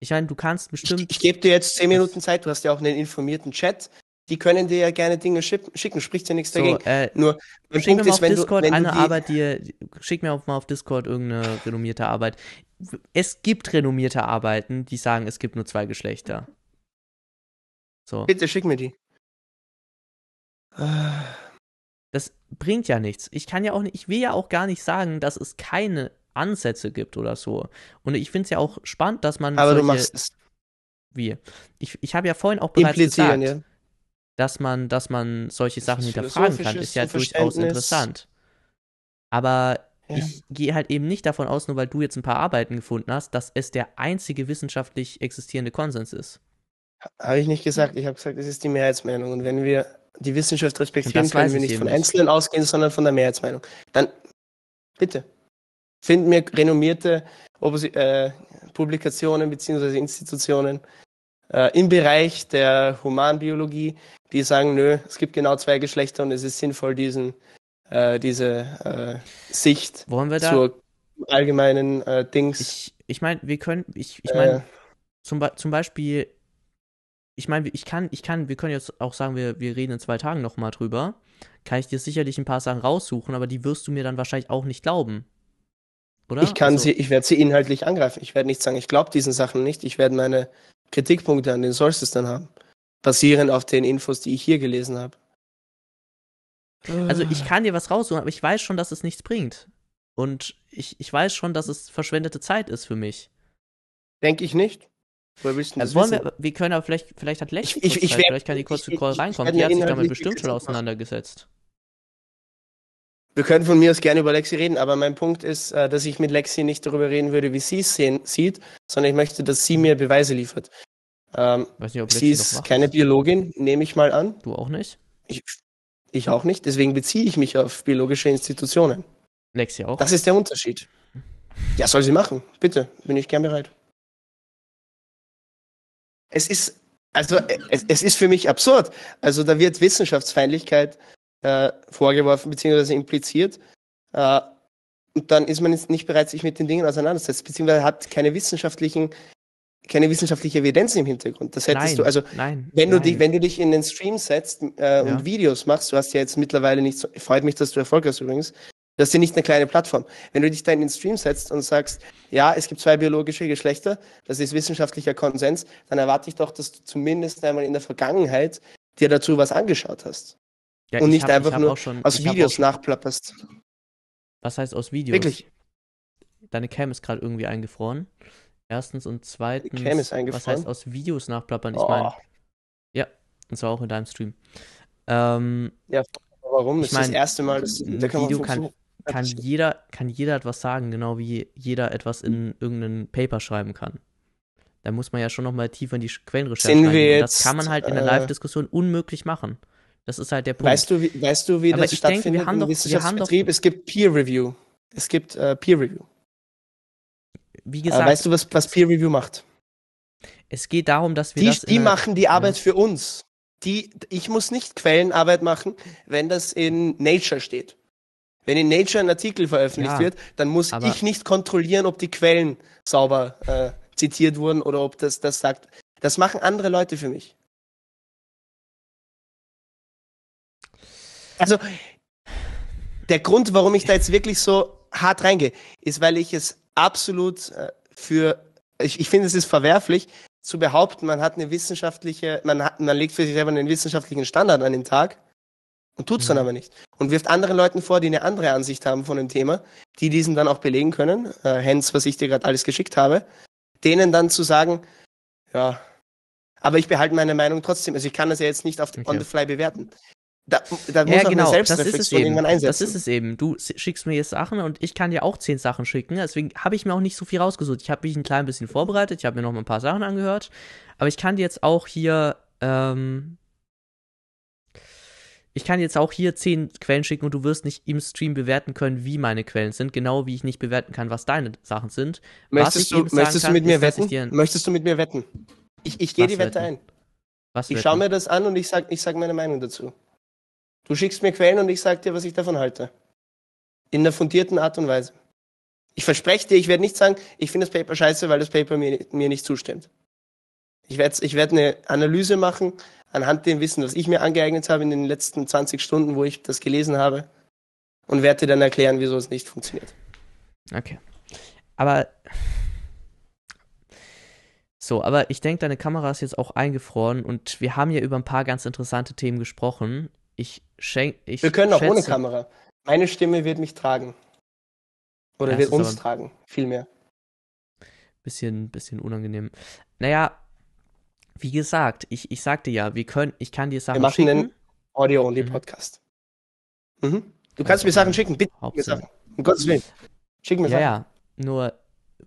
Ich meine, du kannst bestimmt. Ich, ich gebe dir jetzt zehn Minuten Zeit, du hast ja auch einen informierten Chat. Die können dir ja gerne Dinge schicken, spricht ja nichts so, dagegen. Äh, Nur, mein schick Punkt mir mal ist, auf Discord du, eine Arbeit, die, schick mir auch mal auf Discord irgendeine renommierte Arbeit. Es gibt renommierte Arbeiten, die sagen, es gibt nur zwei Geschlechter. So. Bitte schick mir die. Das bringt ja nichts. Ich kann ja auch nicht, ich will ja auch gar nicht sagen, dass es keine Ansätze gibt oder so. Und ich finde es ja auch spannend, dass man. Aber solche, du machst es. Wie? Ich, ich habe ja vorhin auch bereits gesagt, ja. Dass man, dass man solche Sachen hinterfragen kann, ist ja durchaus interessant. Aber ja. ich gehe halt eben nicht davon aus, nur weil du jetzt ein paar Arbeiten gefunden hast, dass es der einzige wissenschaftlich existierende Konsens ist. Habe ich nicht gesagt. Ich habe gesagt, es ist die Mehrheitsmeinung. Und wenn wir die Wissenschaft respektieren, können wir nicht von Einzelnen ausgehen, sondern von der Mehrheitsmeinung. Dann bitte, finden wir renommierte Opposi äh, Publikationen bzw. Institutionen äh, im Bereich der Humanbiologie, die sagen, nö, es gibt genau zwei Geschlechter und es ist sinnvoll, diesen, äh, diese äh, Sicht zur allgemeinen äh, Dings. Ich, ich meine, wir können, ich, ich meine, äh. zum, zum Beispiel ich meine, ich kann, ich kann, wir können jetzt auch sagen, wir, wir reden in zwei Tagen nochmal drüber. Kann ich dir sicherlich ein paar Sachen raussuchen, aber die wirst du mir dann wahrscheinlich auch nicht glauben. Oder? Ich kann also, sie, ich werde sie inhaltlich angreifen. Ich werde nicht sagen, ich glaube diesen Sachen nicht. Ich werde meine Kritikpunkte an den Sources dann haben. Basierend auf den Infos, die ich hier gelesen habe. Also ich kann dir was raussuchen, aber ich weiß schon, dass es nichts bringt. Und ich, ich weiß schon, dass es verschwendete Zeit ist für mich. Denke ich nicht. Woher willst du das wollen wir, wir können aber vielleicht, vielleicht hat Lexi ich, ich, ich, vielleicht kann die kurz zu Call reinkommen. Die hat sich damit bestimmt schon auseinandergesetzt. Wir können von mir aus gerne über Lexi reden, aber mein Punkt ist, äh, dass ich mit Lexi nicht darüber reden würde, wie sie es sieht, sondern ich möchte, dass sie mir Beweise liefert. Ähm, nicht, sie ist keine Biologin, nehme ich mal an. Du auch nicht? Ich, ich auch nicht, deswegen beziehe ich mich auf biologische Institutionen. Lexi auch. Das ist der Unterschied. Ja, soll sie machen. Bitte, bin ich gern bereit es ist, also es, es, ist für mich absurd. Also da wird Wissenschaftsfeindlichkeit äh, vorgeworfen bzw. impliziert. Äh, und dann ist man jetzt nicht bereit, sich mit den Dingen auseinanderzusetzen, beziehungsweise hat keine wissenschaftlichen keine wissenschaftliche Evidenz im Hintergrund. Das hättest nein, du, also nein, wenn du dich, wenn du dich in den Stream setzt äh, und ja. Videos machst, du hast ja jetzt mittlerweile nicht so, freut mich, dass du Erfolg hast übrigens, das ist ja nicht eine kleine Plattform. Wenn du dich da in den Stream setzt und sagst, ja, es gibt zwei biologische Geschlechter, das ist wissenschaftlicher Konsens, dann erwarte ich doch, dass du zumindest einmal in der Vergangenheit dir dazu was angeschaut hast. Ja, und nicht hab, einfach nur schon, aus Videos schon, nachplapperst. Was heißt aus Videos? Wirklich? Deine Cam ist gerade irgendwie eingefroren. Erstens und zweitens. Die Cam ist eingefroren. Was heißt aus Videos nachplappern? Ich oh. meine. Ja, und zwar auch in deinem Stream. Ähm, ja, warum? Ich das ist das erste Mal, dass ein Video kann, kann jeder, kann jeder etwas sagen, genau wie jeder etwas in irgendein Paper schreiben kann. Da muss man ja schon nochmal tiefer in die Quellenrecherche reingehen. Das kann man halt in der äh, Live-Diskussion unmöglich machen. Das ist halt der Punkt. Weißt du, wie, weißt du, wie Aber das ich stattfindet denke, wir haben doch, doch, Es gibt Peer Review. Es gibt äh, Peer Review. Wie gesagt. Aber weißt du, was, was Peer Review macht? Es geht darum, dass wir die, das. Die machen die Arbeit ja. für uns. Die, ich muss nicht Quellenarbeit machen, wenn das in Nature steht. Wenn in Nature ein Artikel veröffentlicht ja, wird, dann muss ich nicht kontrollieren, ob die Quellen sauber äh, zitiert wurden oder ob das das sagt. Das machen andere Leute für mich. Also der Grund, warum ich da jetzt wirklich so hart reingehe, ist, weil ich es absolut äh, für ich, ich finde, es ist verwerflich zu behaupten, man hat eine wissenschaftliche, man hat, man legt für sich selber einen wissenschaftlichen Standard an den Tag und tut's mhm. dann aber nicht. Und wirft anderen Leuten vor, die eine andere Ansicht haben von dem Thema, die diesen dann auch belegen können, äh, hence, was ich dir gerade alles geschickt habe, denen dann zu sagen, ja, aber ich behalte meine Meinung trotzdem. Also ich kann das ja jetzt nicht auf okay. on the fly bewerten. Da, da muss ja, auch genau, Selbstreflexion irgendwann einsetzen. Das ist es eben. Du schickst mir jetzt Sachen und ich kann dir auch zehn Sachen schicken. Deswegen habe ich mir auch nicht so viel rausgesucht. Ich habe mich ein klein bisschen vorbereitet. Ich habe mir noch mal ein paar Sachen angehört. Aber ich kann dir jetzt auch hier ähm, ich kann jetzt auch hier zehn Quellen schicken und du wirst nicht im Stream bewerten können, wie meine Quellen sind, genau wie ich nicht bewerten kann, was deine Sachen sind. Möchtest, du, möchtest kann, du mit mir ist, wetten? Möchtest du mit mir wetten? Ich, ich gehe die Wette wetten? ein. Was ich schaue mir das an und ich sage ich sag meine Meinung dazu. Du schickst mir Quellen und ich sage dir, was ich davon halte. In einer fundierten Art und Weise. Ich verspreche dir, ich werde nicht sagen, ich finde das Paper scheiße, weil das Paper mir, mir nicht zustimmt. Ich werde ich werd eine Analyse machen anhand dem Wissen, was ich mir angeeignet habe in den letzten 20 Stunden, wo ich das gelesen habe, und werde dir dann erklären, wieso es nicht funktioniert. Okay. Aber. So, aber ich denke, deine Kamera ist jetzt auch eingefroren und wir haben ja über ein paar ganz interessante Themen gesprochen. Ich schenke. Wir können auch schätze, ohne Kamera. Meine Stimme wird mich tragen. Oder ja, wird uns tragen, vielmehr. Bisschen, bisschen unangenehm. Naja, wie gesagt, ich, ich sagte ja, wir können, ich kann dir Sachen wir machen schicken. einen Audio-Only-Podcast. Mhm. Mhm. Du kannst mir Sachen schicken, bitte. Mir Sachen. Um Gottes Willen. Schick mir ja, Sachen. Ja, nur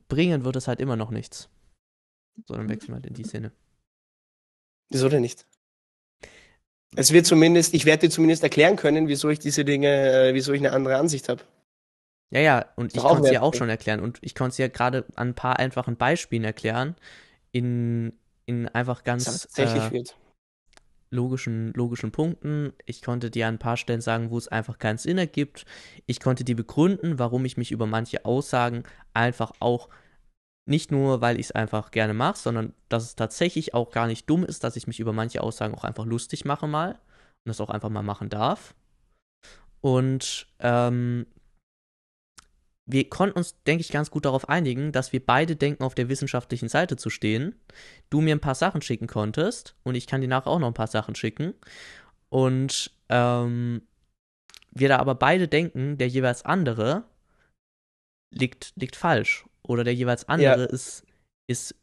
bringen wird es halt immer noch nichts. So, dann wechseln wir halt in die Szene. Wieso denn nicht? Es wird zumindest, ich werde dir zumindest erklären können, wieso ich diese Dinge, äh, wieso ich eine andere Ansicht habe. Ja, ja, und ich konnte es ja auch schon erklären. Und ich konnte es ja gerade an ein paar einfachen Beispielen erklären, in, in einfach ganz äh, logischen, logischen Punkten. Ich konnte dir an ein paar Stellen sagen, wo es einfach keinen Sinn ergibt. Ich konnte dir begründen, warum ich mich über manche Aussagen einfach auch nicht nur, weil ich es einfach gerne mache, sondern dass es tatsächlich auch gar nicht dumm ist, dass ich mich über manche Aussagen auch einfach lustig mache mal und das auch einfach mal machen darf. Und ähm, wir konnten uns, denke ich, ganz gut darauf einigen, dass wir beide denken, auf der wissenschaftlichen Seite zu stehen. Du mir ein paar Sachen schicken konntest und ich kann dir nachher auch noch ein paar Sachen schicken. Und ähm, wir da aber beide denken, der jeweils andere liegt, liegt falsch. Oder der jeweils andere ja. ist, ist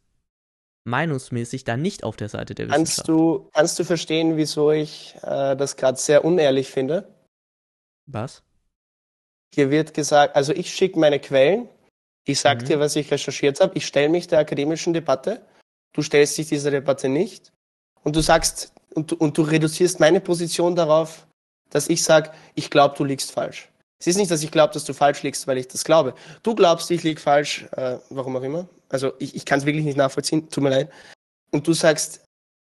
meinungsmäßig da nicht auf der Seite der kannst Wissenschaft. Du, kannst du verstehen, wieso ich äh, das gerade sehr unehrlich finde? Was? Hier wird gesagt, also ich schicke meine Quellen, ich sage mhm. dir, was ich recherchiert habe, ich stelle mich der akademischen Debatte, du stellst dich dieser Debatte nicht und du sagst, und, und du reduzierst meine Position darauf, dass ich sage, ich glaube, du liegst falsch. Es ist nicht, dass ich glaube, dass du falsch liegst, weil ich das glaube. Du glaubst, ich liege falsch, äh, warum auch immer. Also ich, ich kann es wirklich nicht nachvollziehen, tut mir leid. Und du sagst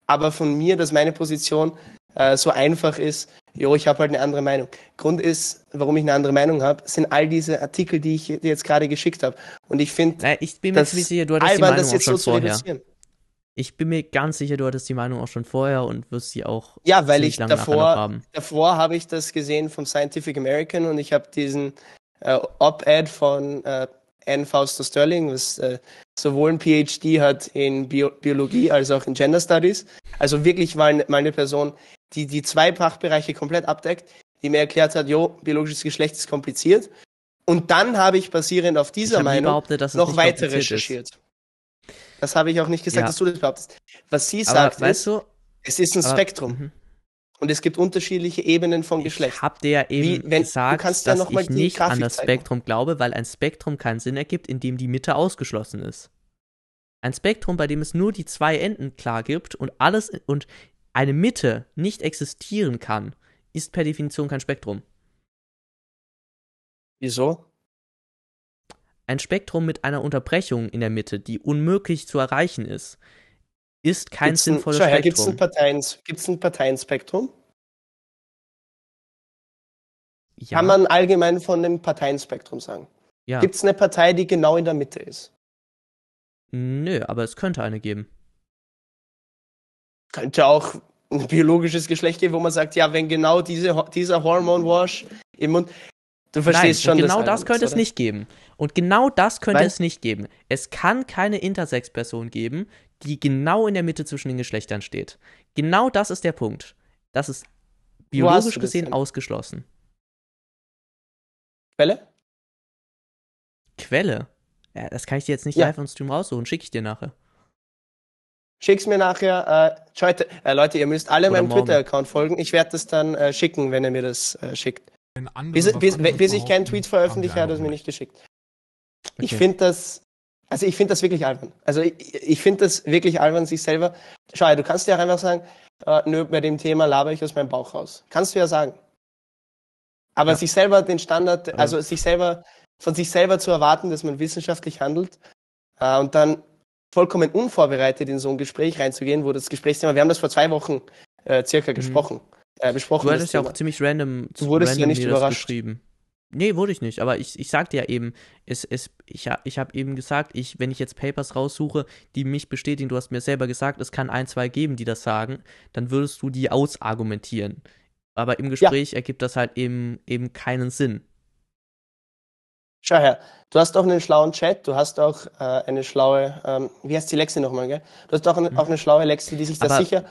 aber von mir, dass meine Position äh, so einfach ist, jo, ich habe halt eine andere Meinung. Grund ist, warum ich eine andere Meinung habe, sind all diese Artikel, die ich dir jetzt gerade geschickt habe. Und ich finde, ich bin mir ziemlich sicher, du hattest albern, die Meinung auch schon so vorher. Ich bin mir ganz sicher, du hattest die Meinung auch schon vorher und wirst sie auch. Ja, weil ich davor, haben. davor habe ich das gesehen vom Scientific American und ich habe diesen äh, Op-Ed von äh, Anne Fausto Sterling, was äh, sowohl ein PhD hat in Bio Biologie als auch in Gender Studies. Also wirklich mal, mal eine Person, die die zwei Fachbereiche komplett abdeckt, die mir erklärt hat, jo, biologisches Geschlecht ist kompliziert. Und dann habe ich basierend auf dieser Meinung noch weiter recherchiert. Ist. Das habe ich auch nicht gesagt, ja. dass du das behauptest. Was sie aber sagt, ist, du, es ist ein aber, Spektrum. -hmm. Und es gibt unterschiedliche Ebenen von Geschlecht. Ich habe dir ja eben Wie, wenn, gesagt, dass ja ich nicht Grafik an das Spektrum zeigen. glaube, weil ein Spektrum keinen Sinn ergibt, indem die Mitte ausgeschlossen ist. Ein Spektrum, bei dem es nur die zwei Enden klar gibt und alles und eine Mitte nicht existieren kann, ist per Definition kein Spektrum. Wieso? Ein Spektrum mit einer Unterbrechung in der Mitte, die unmöglich zu erreichen ist, ist kein gibt's sinnvolles ein, Spektrum. Gibt es ein Parteienspektrum? Ja. Kann man allgemein von einem Parteienspektrum sagen? Ja. Gibt es eine Partei, die genau in der Mitte ist? Nö, aber es könnte eine geben. Könnte auch ein biologisches Geschlecht geben, wo man sagt, ja, wenn genau diese, dieser Hormon-Wash im Mund. Du verstehst Nein, schon. Genau das, das könnte es nicht geben. Und genau das könnte Nein? es nicht geben. Es kann keine Intersex-Person geben, die genau in der Mitte zwischen den Geschlechtern steht. Genau das ist der Punkt. Das ist biologisch gesehen denn? ausgeschlossen. Quelle? Quelle? Ja, das kann ich dir jetzt nicht ja. live on Stream raussuchen. Schicke ich dir nachher. Schick's mir nachher. Äh, Leute, äh, Leute, ihr müsst alle Oder meinem Twitter-Account folgen. Ich werde das dann äh, schicken, wenn er mir das äh, schickt. Bis, bis, bis ich keinen Tweet veröffentliche, hat er es mir nicht geschickt. Okay. Ich finde das, also ich finde das wirklich albern. Also ich, ich finde das wirklich albern, sich selber. Schau, du kannst ja einfach sagen, äh, nö, bei dem Thema laber ich aus meinem Bauch raus. Kannst du ja sagen. Aber ja. sich selber den Standard, also ja. sich selber, von sich selber zu erwarten, dass man wissenschaftlich handelt äh, und dann vollkommen unvorbereitet in so ein Gespräch reinzugehen, wo das Gesprächsthema, wir haben das vor zwei Wochen äh, circa mhm. gesprochen, äh, besprochen. Du hattest ja auch ziemlich random, du wurdest random ja nicht überrascht. Geschrieben. Nee, wurde ich nicht, aber ich, ich sagte ja eben, es, es, ich, ich habe eben gesagt, ich, wenn ich jetzt Papers raussuche, die mich bestätigen, du hast mir selber gesagt, es kann ein, zwei geben, die das sagen, dann würdest du die ausargumentieren. Aber im Gespräch ja. ergibt das halt eben, eben keinen Sinn. Schau her, du hast auch einen schlauen Chat, du hast auch äh, eine schlaue, ähm, wie heißt die Lexi nochmal, gell? Du hast auch, eine, mhm. auch eine schlaue Lexi, die sich da sicher.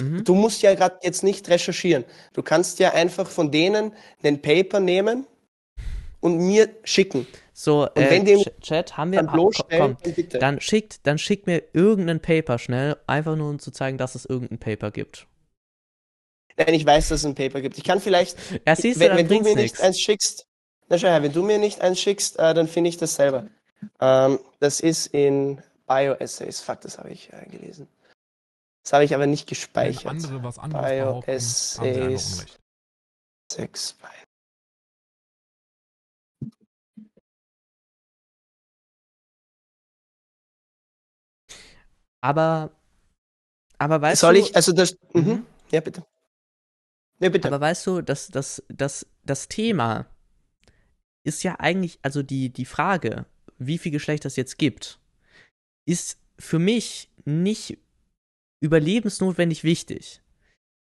Mhm. Du musst ja gerade jetzt nicht recherchieren. Du kannst ja einfach von denen einen Paper nehmen und mir schicken. So, und äh, Chat haben wir dann, komm, dann, dann schickt, dann schickt mir irgendein Paper schnell, einfach nur um zu zeigen, dass es irgendein Paper gibt. Nein, ich weiß, dass es ein Paper gibt. Ich kann vielleicht, ja, siehst du, wenn, wenn du mir nicht eins schickst, na schau her, wenn du mir nicht eins schickst, äh, dann finde ich das selber. Ähm, das ist in Bio-Essays. Fuck, das habe ich äh, gelesen. Das habe ich aber nicht gespeichert. Wenn andere was anderes Bio-Essays 6 Aber, aber weißt Soll du. Soll ich, also das, mhm. mhm. ja, bitte. Ja, bitte. Aber weißt du, dass das, das, das Thema ist ja eigentlich, also die, die Frage, wie viel Geschlecht es jetzt gibt, ist für mich nicht überlebensnotwendig wichtig.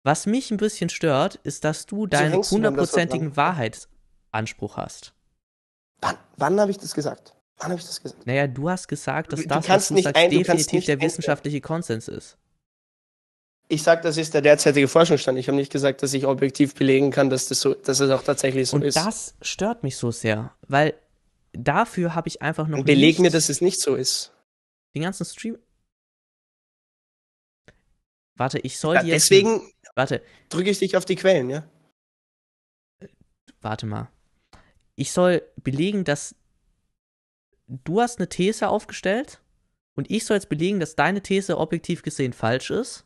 Was mich ein bisschen stört, ist, dass du deinen hundertprozentigen Wahrheitsanspruch hast. Wann, wann habe ich das gesagt? Wann habe ich das gesagt? Naja, du hast gesagt, dass du, das, was du sagst, ein, definitiv der wissenschaftliche Konsens ist. Ich sage, das ist der derzeitige Forschungsstand. Ich habe nicht gesagt, dass ich objektiv belegen kann, dass das so, dass es auch tatsächlich so Und ist. Und das stört mich so sehr, weil dafür habe ich einfach noch. Beleg mir, dass es nicht so ist. Den ganzen Stream. Warte, ich soll ja. Deswegen. Warte. Drücke ich dich auf die Quellen, ja? Warte mal. Ich soll belegen, dass du hast eine These aufgestellt und ich soll jetzt belegen, dass deine These objektiv gesehen falsch ist.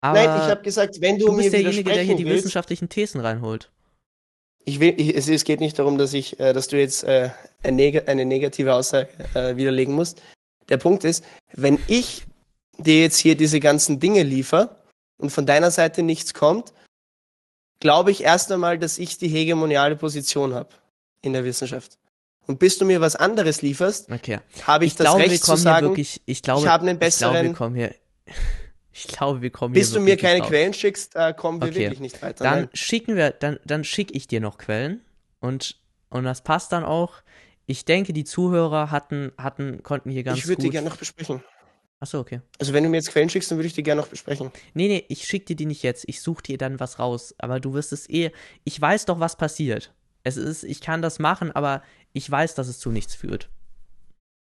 Aber Nein, ich habe gesagt, wenn du, du bist mir derjenige, der hier die willst, wissenschaftlichen Thesen reinholt. Ich will, ich, es, es, geht nicht darum, dass ich, äh, dass du jetzt äh, eine, neg eine, negative Aussage äh, widerlegen musst. Der Punkt ist, wenn ich dir jetzt hier diese ganzen Dinge liefer und von deiner Seite nichts kommt, glaube ich erst einmal, dass ich die hegemoniale Position habe in der Wissenschaft. Und bis du mir was anderes lieferst, okay. habe ich, ich, das glaube, Recht zu sagen, wirklich, ich, glaube, ich habe einen besseren. Ich glaube, wir kommen hier ich glaube, wir kommen Bis du mir keine drauf. Quellen schickst, äh, kommen wir okay. wirklich nicht weiter. Dann nein. schicken wir, dann, dann schicke ich dir noch Quellen und, und das passt dann auch. Ich denke, die Zuhörer hatten, hatten, konnten hier ganz Ich würde die gerne noch besprechen. Achso, okay. Also wenn du mir jetzt Quellen schickst, dann würde ich die gerne noch besprechen. Nee, nee, ich schicke dir die nicht jetzt. Ich suche dir dann was raus. Aber du wirst es eh. Ich weiß doch, was passiert. Es ist, ich kann das machen, aber ich weiß, dass es zu nichts führt.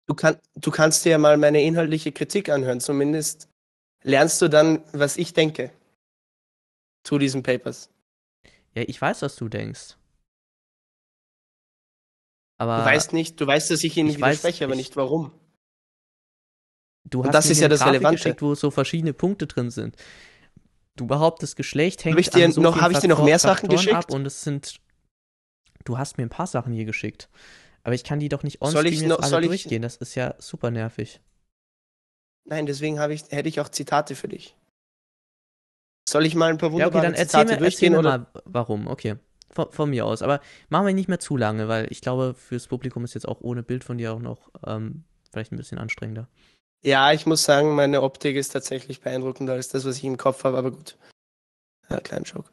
Du, kann, du kannst dir ja mal meine inhaltliche Kritik anhören, zumindest lernst du dann, was ich denke zu diesen Papers. Ja, ich weiß, was du denkst. Aber du weißt nicht, du weißt, dass ich Ihnen ich widerspreche, aber nicht warum. Du hast das ist ja das Grafik Relevante. geschickt, wo so verschiedene Punkte drin sind. Du behauptest, Geschlecht hängt hab ich dir an so noch, Habe ich dir noch mehr Sachen geschickt? Ab und es sind. Du hast mir ein paar Sachen hier geschickt. Aber ich kann die doch nicht on soll ich noch, alle durchgehen. Das ist ja super nervig. Nein, deswegen ich, hätte ich auch Zitate für dich. Soll ich mal ein paar wunderbare ja, okay, dann Zitate mir, durchgehen? Erzähl oder? mal, warum. Okay, von, von, mir aus. Aber machen wir nicht mehr zu lange, weil ich glaube, fürs Publikum ist jetzt auch ohne Bild von dir auch noch ähm, vielleicht ein bisschen anstrengender. Ja, ich muss sagen, meine Optik ist tatsächlich beeindruckender als das, was ich im Kopf habe, aber gut. Ja, kleinen Joke.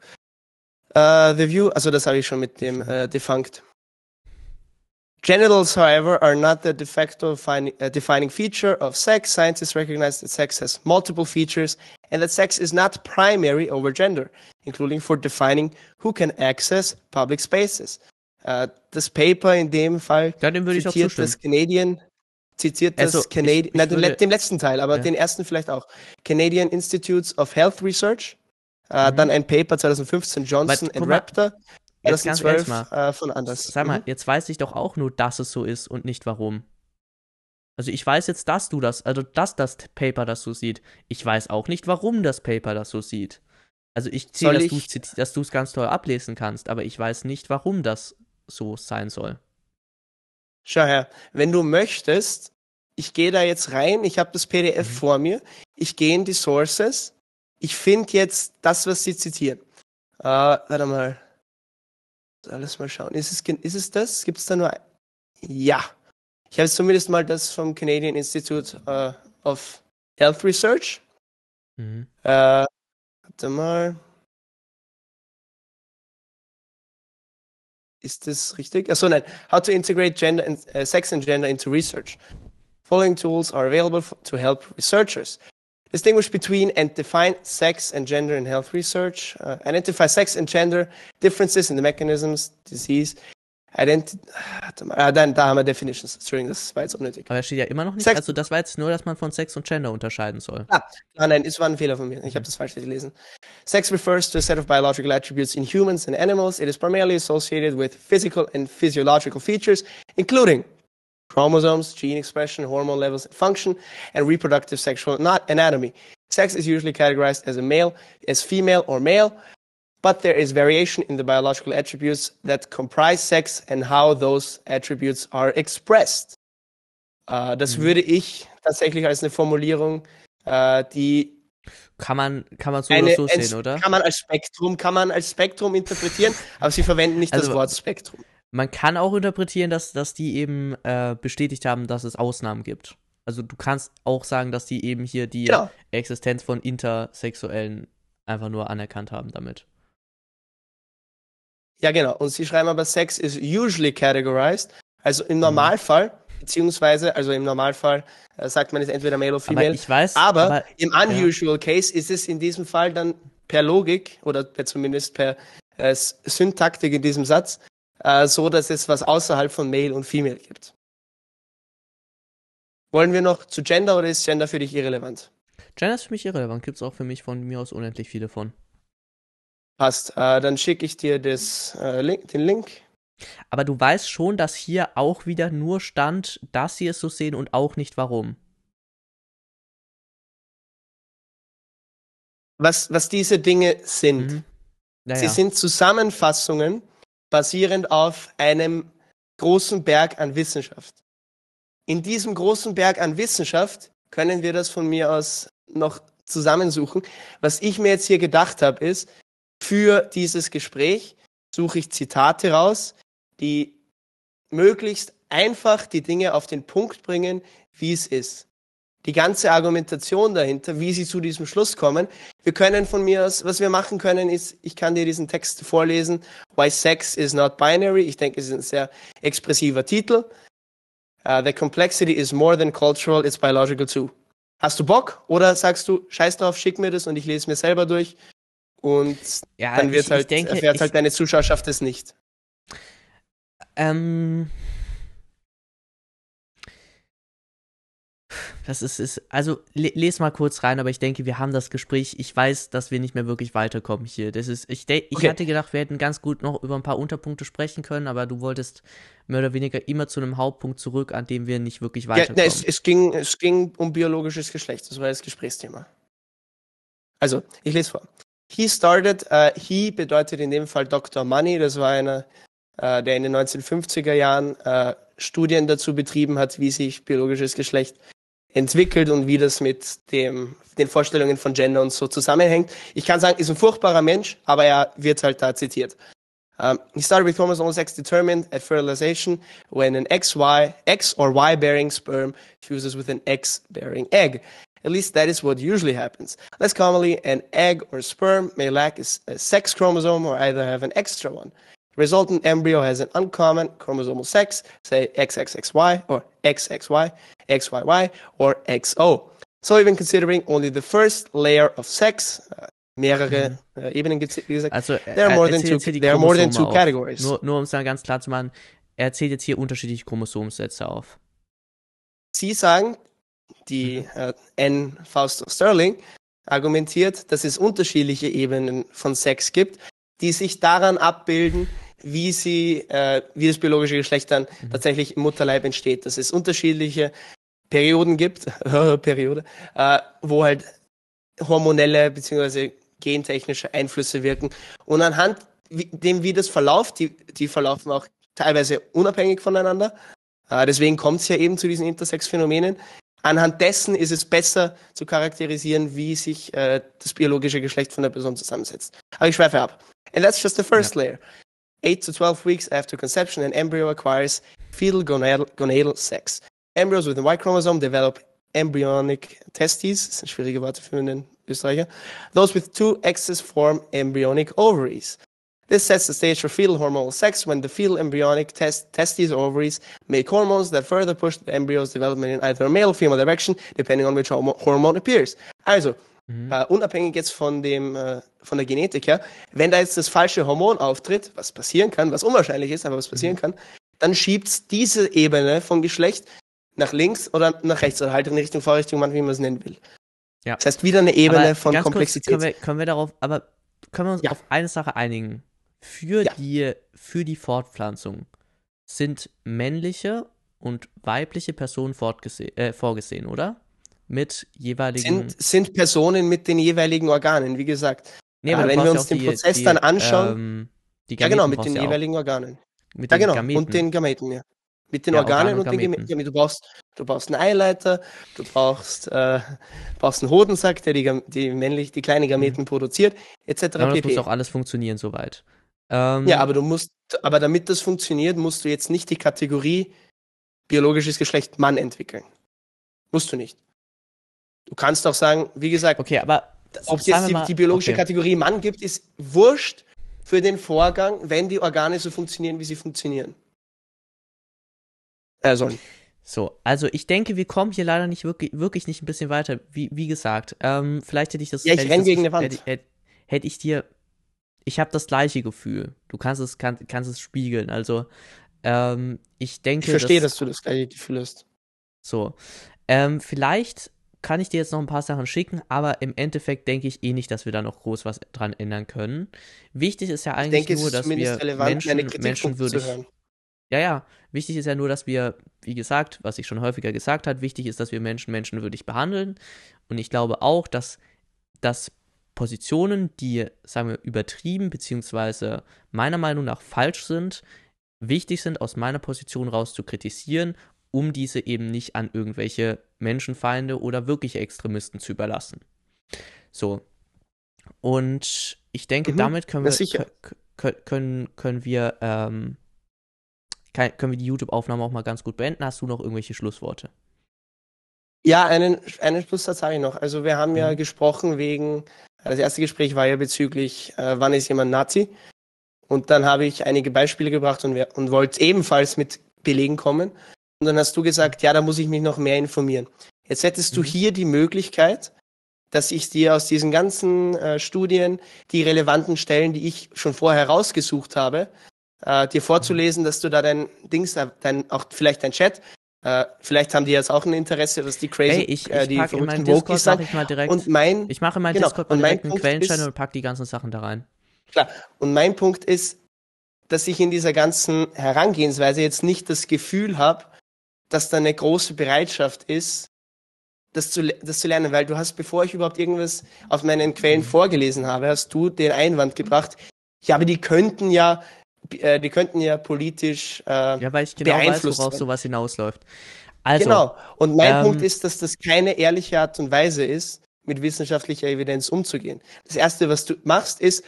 Uh, the View, also das habe ich schon mit dem uh, Defunct. Genitals, however, are not the de facto uh, defining feature of sex. Scientists recognize that sex has multiple features and that sex is not primary over gender, including for defining who can access public spaces. Das Paper in dem Fall ja, dem zitiert das Canadian zitiert das also, Canadian, na, würde, den letzten Teil, aber ja. den ersten vielleicht auch. Canadian Institutes of Health Research, äh, mhm. dann ein Paper 2015 Johnson and Raptor. 2012 äh, von anders. Sag mal, mhm. jetzt weiß ich doch auch nur, dass es so ist und nicht warum. Also ich weiß jetzt, dass du das, also dass das Paper das so sieht. Ich weiß auch nicht, warum das Paper das so sieht. Also ich sehe, dass du es ganz toll ablesen kannst, aber ich weiß nicht, warum das so sein soll. Schau her, wenn du möchtest, ich gehe da jetzt rein, ich habe das PDF mhm. vor mir, ich gehe in die Sources, ich finde jetzt das, was sie zitieren. Uh, warte mal. Alles mal schauen. Ist es, ist es das? Gibt es da nur ein? Ja. Ich habe zumindest mal das vom Canadian Institute uh, of Health Research. Mhm. Uh, warte mal. Ist das richtig? Achso, nein. How to integrate gender and, uh, sex and gender into research. Following tools are available to help researchers. Distinguish between and define sex and gender in health research. Uh, identify sex and gender differences in the mechanisms, disease, Ident ah, dann, da haben wir Definitions. Entschuldigung, das war jetzt unnötig. Aber das steht ja immer noch nicht. Sex also, das war jetzt nur, dass man von Sex und Gender unterscheiden soll. Ah, ah nein, es war ein Fehler von mir. Ich habe das falsch gelesen. Sex refers to a set of biological attributes in humans and animals. It is primarily associated with physical and physiological features, including chromosomes, gene expression, hormone levels, function, and reproductive sexual not anatomy. Sex is usually categorized as a male, as female or male, but there is variation in the biological attributes that comprise sex and how those attributes are expressed. Uh, das mhm. würde ich tatsächlich als eine Formulierung, uh, die kann man, kann man so eine, oder so sehen, oder? Kann man als Spektrum, kann man als Spektrum interpretieren, aber sie verwenden nicht also, das Wort Spektrum. Man kann auch interpretieren, dass, dass die eben äh, bestätigt haben, dass es Ausnahmen gibt. Also du kannst auch sagen, dass die eben hier die genau. Existenz von Intersexuellen einfach nur anerkannt haben damit. Ja, genau. Und sie schreiben aber, Sex is usually categorized. Also im mhm. Normalfall, mhm. beziehungsweise, also im Normalfall äh, sagt man es entweder male oder female. Aber ich weiß. Aber, aber im unusual ja. case ist es in diesem Fall dann per Logik oder zumindest per äh, Syntaktik in diesem Satz äh, so, dass es was außerhalb von male und female gibt. Wollen wir noch zu Gender oder ist Gender für dich irrelevant? Gender ist für mich irrelevant. Gibt es auch für mich von mir aus unendlich viele von. Passt. Äh, dann schicke ich dir das, äh, Link, den Link. Aber du weißt schon, dass hier auch wieder nur stand, dass sie es so sehen und auch nicht warum. Was, was diese Dinge sind. Mhm. Naja. Sie sind Zusammenfassungen basierend auf einem großen Berg an Wissenschaft. In diesem großen Berg an Wissenschaft können wir das von mir aus noch zusammensuchen. Was ich mir jetzt hier gedacht habe, ist, für dieses Gespräch suche ich Zitate raus, die möglichst einfach die Dinge auf den Punkt bringen, wie es ist. Die ganze Argumentation dahinter, wie sie zu diesem Schluss kommen. Wir können von mir aus, was wir machen können, ist, ich kann dir diesen Text vorlesen. Why Sex is not binary. Ich denke, es ist ein sehr expressiver Titel. Uh, the complexity is more than cultural, it's biological too. Hast du Bock? Oder sagst du, scheiß drauf, schick mir das und ich lese mir selber durch und ja, dann wird ich, halt, ich denke, erfährt halt deine Zuschauerschaft es nicht. Ähm. Das ist, ist also le, les mal kurz rein, aber ich denke, wir haben das Gespräch. Ich weiß, dass wir nicht mehr wirklich weiterkommen hier. Das ist, ich, de, ich okay. hatte gedacht, wir hätten ganz gut noch über ein paar Unterpunkte sprechen können, aber du wolltest mehr oder weniger immer zu einem Hauptpunkt zurück, an dem wir nicht wirklich weiterkommen. Ja, ne, es, es, ging, es ging um biologisches Geschlecht. Das war das Gesprächsthema. Also, ich lese vor. He started, uh, he bedeutet in dem Fall Dr. Money, das war einer, uh, der in den 1950er Jahren uh, Studien dazu betrieben hat, wie sich biologisches Geschlecht entwickelt und wie das mit dem, den Vorstellungen von Gender und so zusammenhängt. Ich kann sagen, ist ein furchtbarer Mensch, aber er wird halt da zitiert. Um, he started with chromosomal sex determined at fertilization when an XY, X or Y bearing sperm fuses with an X bearing egg. At least that is what usually happens. Less commonly, an egg or sperm may lack a, sex chromosome or either have an extra one. The resultant embryo has an uncommon chromosomal sex, say XXXY or XXY, XYY, or XO. So even considering only the first layer of sex, uh, mehrere also, there are more than two, there are more than two categories. Nur, nur um es dann ganz klar zu machen, er zählt jetzt hier unterschiedliche Chromosomsätze auf. Sie sagen, die äh, N. Fausto Sterling argumentiert, dass es unterschiedliche Ebenen von Sex gibt, die sich daran abbilden, wie sie, äh, wie das biologische Geschlecht dann mhm. tatsächlich im Mutterleib entsteht. Dass es unterschiedliche Perioden gibt, Periode, äh, wo halt hormonelle bzw. gentechnische Einflüsse wirken. Und anhand wie, dem, wie das verläuft, die, die verlaufen auch teilweise unabhängig voneinander. Äh, deswegen kommt es ja eben zu diesen Intersex-Phänomenen. Anhand dessen ist es besser zu charakterisieren, wie sich äh, das biologische Geschlecht von der Person zusammensetzt. Aber ich schweife ab. And that's just the first ja. layer. 8 to 12 weeks after conception, an embryo acquires fetal gonadal, gonadal sex. Embryos with a Y chromosome develop embryonic testes, das sind schwierige Worte für einen Österreicher. Those with two X's form embryonic ovaries. This sets the stage for fetal hormonal sex when the fetal embryonic test, testes or ovaries make hormones that further push the embryo's development in either a male or female direction, depending on which hormone appears. Also, Mhm. Uh, unabhängig jetzt von dem, uh, von der Genetik her, wenn da jetzt das falsche Hormon auftritt, was passieren kann, was unwahrscheinlich ist, aber was passieren mhm. kann, dann schiebt diese Ebene vom Geschlecht nach links oder nach rechts oder halt in Richtung Vorrichtung, wie man es nennen will. Ja. Das heißt wieder eine Ebene aber von Komplexität. Kurz, können, wir, können wir darauf, aber können wir uns ja. auf eine Sache einigen? Für ja. die, für die Fortpflanzung sind männliche und weibliche Personen äh, vorgesehen, oder? mit jeweiligen. Sind, sind Personen mit den jeweiligen Organen, wie gesagt. Nee, aber wenn wir uns den die, Prozess die, dann anschauen. Ähm, ja, genau, mit den jeweiligen auch. Organen. Mit ja, genau, Gameten. und den Gameten, ja. Mit den ja, Organen und, und den Gameten. Du brauchst, du brauchst einen Eileiter, du brauchst, äh, brauchst einen Hodensack, der die, die männlich, die kleinen Gameten mhm. produziert, etc. Ja, das muss auch alles funktionieren soweit. Ähm, ja, aber du musst, aber damit das funktioniert, musst du jetzt nicht die Kategorie biologisches Geschlecht Mann entwickeln. Musst du nicht. Du kannst auch sagen, wie gesagt, okay, aber ob es jetzt die, die biologische okay. Kategorie Mann gibt, ist wurscht für den Vorgang, wenn die Organe so funktionieren, wie sie funktionieren. Also. So, also ich denke, wir kommen hier leider nicht wirklich, wirklich nicht ein bisschen weiter. Wie, wie gesagt, ähm, vielleicht hätte ich das. Ja, ich renn gegen eine Wand. Hätte, hätte, hätte ich dir. Ich habe das gleiche Gefühl. Du kannst es, kann, kannst es spiegeln. Also, ähm, ich denke. Ich verstehe, dass, dass du das gleiche Gefühl hast. So. Ähm, vielleicht kann ich dir jetzt noch ein paar Sachen schicken, aber im Endeffekt denke ich eh nicht, dass wir da noch groß was dran ändern können. Wichtig ist ja eigentlich denke, nur, dass wir Menschen, menschenwürdig. Ja, ja. Wichtig ist ja nur, dass wir, wie gesagt, was ich schon häufiger gesagt habe, wichtig ist, dass wir Menschen menschenwürdig behandeln. Und ich glaube auch, dass, dass Positionen, die, sagen wir, übertrieben, beziehungsweise meiner Meinung nach falsch sind, wichtig sind, aus meiner Position raus zu kritisieren um diese eben nicht an irgendwelche Menschenfeinde oder wirkliche Extremisten zu überlassen. So. Und ich denke, mhm, damit können wir, können, können wir, ähm, können wir die YouTube-Aufnahme auch mal ganz gut beenden. Hast du noch irgendwelche Schlussworte? Ja, einen, einen Schlusssatz habe ich noch. Also wir haben mhm. ja gesprochen wegen, das erste Gespräch war ja bezüglich, äh, wann ist jemand Nazi? Und dann habe ich einige Beispiele gebracht und, und wollte ebenfalls mit Belegen kommen. Und dann hast du gesagt, ja, da muss ich mich noch mehr informieren. Jetzt hättest du mhm. hier die Möglichkeit, dass ich dir aus diesen ganzen äh, Studien die relevanten Stellen, die ich schon vorher rausgesucht habe, äh, dir vorzulesen, dass du da dein Dings, dein, auch vielleicht dein Chat Äh, vielleicht haben die jetzt auch ein Interesse, dass die crazy, hey, ich, ich äh, die verrückten Discord mache ich mal direkt. Und mein, ich mache in meinen genau, Discord mal direkt einen Quellenchannel und pack die ganzen Sachen da rein. Klar. Und mein Punkt ist, dass ich in dieser ganzen Herangehensweise jetzt nicht das Gefühl habe, dass da eine große Bereitschaft ist, das zu, das zu lernen, weil du hast, bevor ich überhaupt irgendwas aus meinen Quellen mhm. vorgelesen habe, hast du den Einwand gebracht, ja, aber die könnten ja, äh, die könnten ja politisch äh, Ja, weil ich genau weiß, worauf sowas hinausläuft. Also, genau. Und mein ähm, Punkt ist, dass das keine ehrliche Art und Weise ist, mit wissenschaftlicher Evidenz umzugehen. Das erste, was du machst, ist,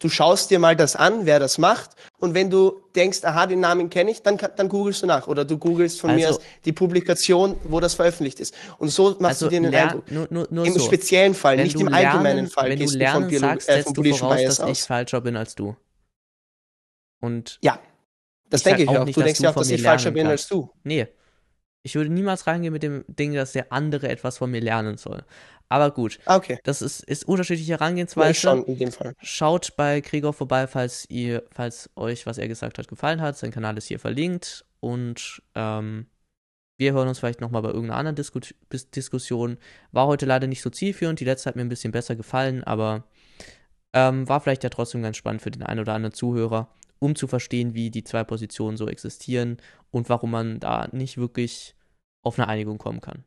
Du schaust dir mal das an, wer das macht. Und wenn du denkst, aha, den Namen kenne ich, dann, dann googelst du nach. Oder du googelst von also, mir aus die Publikation, wo das veröffentlicht ist. Und so machst also du dir einen Eindruck. Nur, nur, nur Im so. speziellen Fall, wenn nicht im lernen, allgemeinen Fall. Wenn du lernen du sagst, äh, setzt du voraus, dass aus. ich falscher bin als du. Und ja, das denke ich auch. Nicht, du denkst ja auch, dass ich falscher bin als du. Nee. Ich würde niemals reingehen mit dem Ding, dass der andere etwas von mir lernen soll. Aber gut. Ah, okay. Das ist, ist unterschiedliche Herangehensweise. Schon in dem Fall. Schaut bei Gregor vorbei, falls ihr, falls euch, was er gesagt hat, gefallen hat. Sein Kanal ist hier verlinkt. Und ähm, wir hören uns vielleicht nochmal bei irgendeiner anderen Disku Diskussion. War heute leider nicht so zielführend. Die letzte hat mir ein bisschen besser gefallen, aber ähm, war vielleicht ja trotzdem ganz spannend für den einen oder anderen Zuhörer, um zu verstehen, wie die zwei Positionen so existieren und warum man da nicht wirklich auf eine Einigung kommen kann.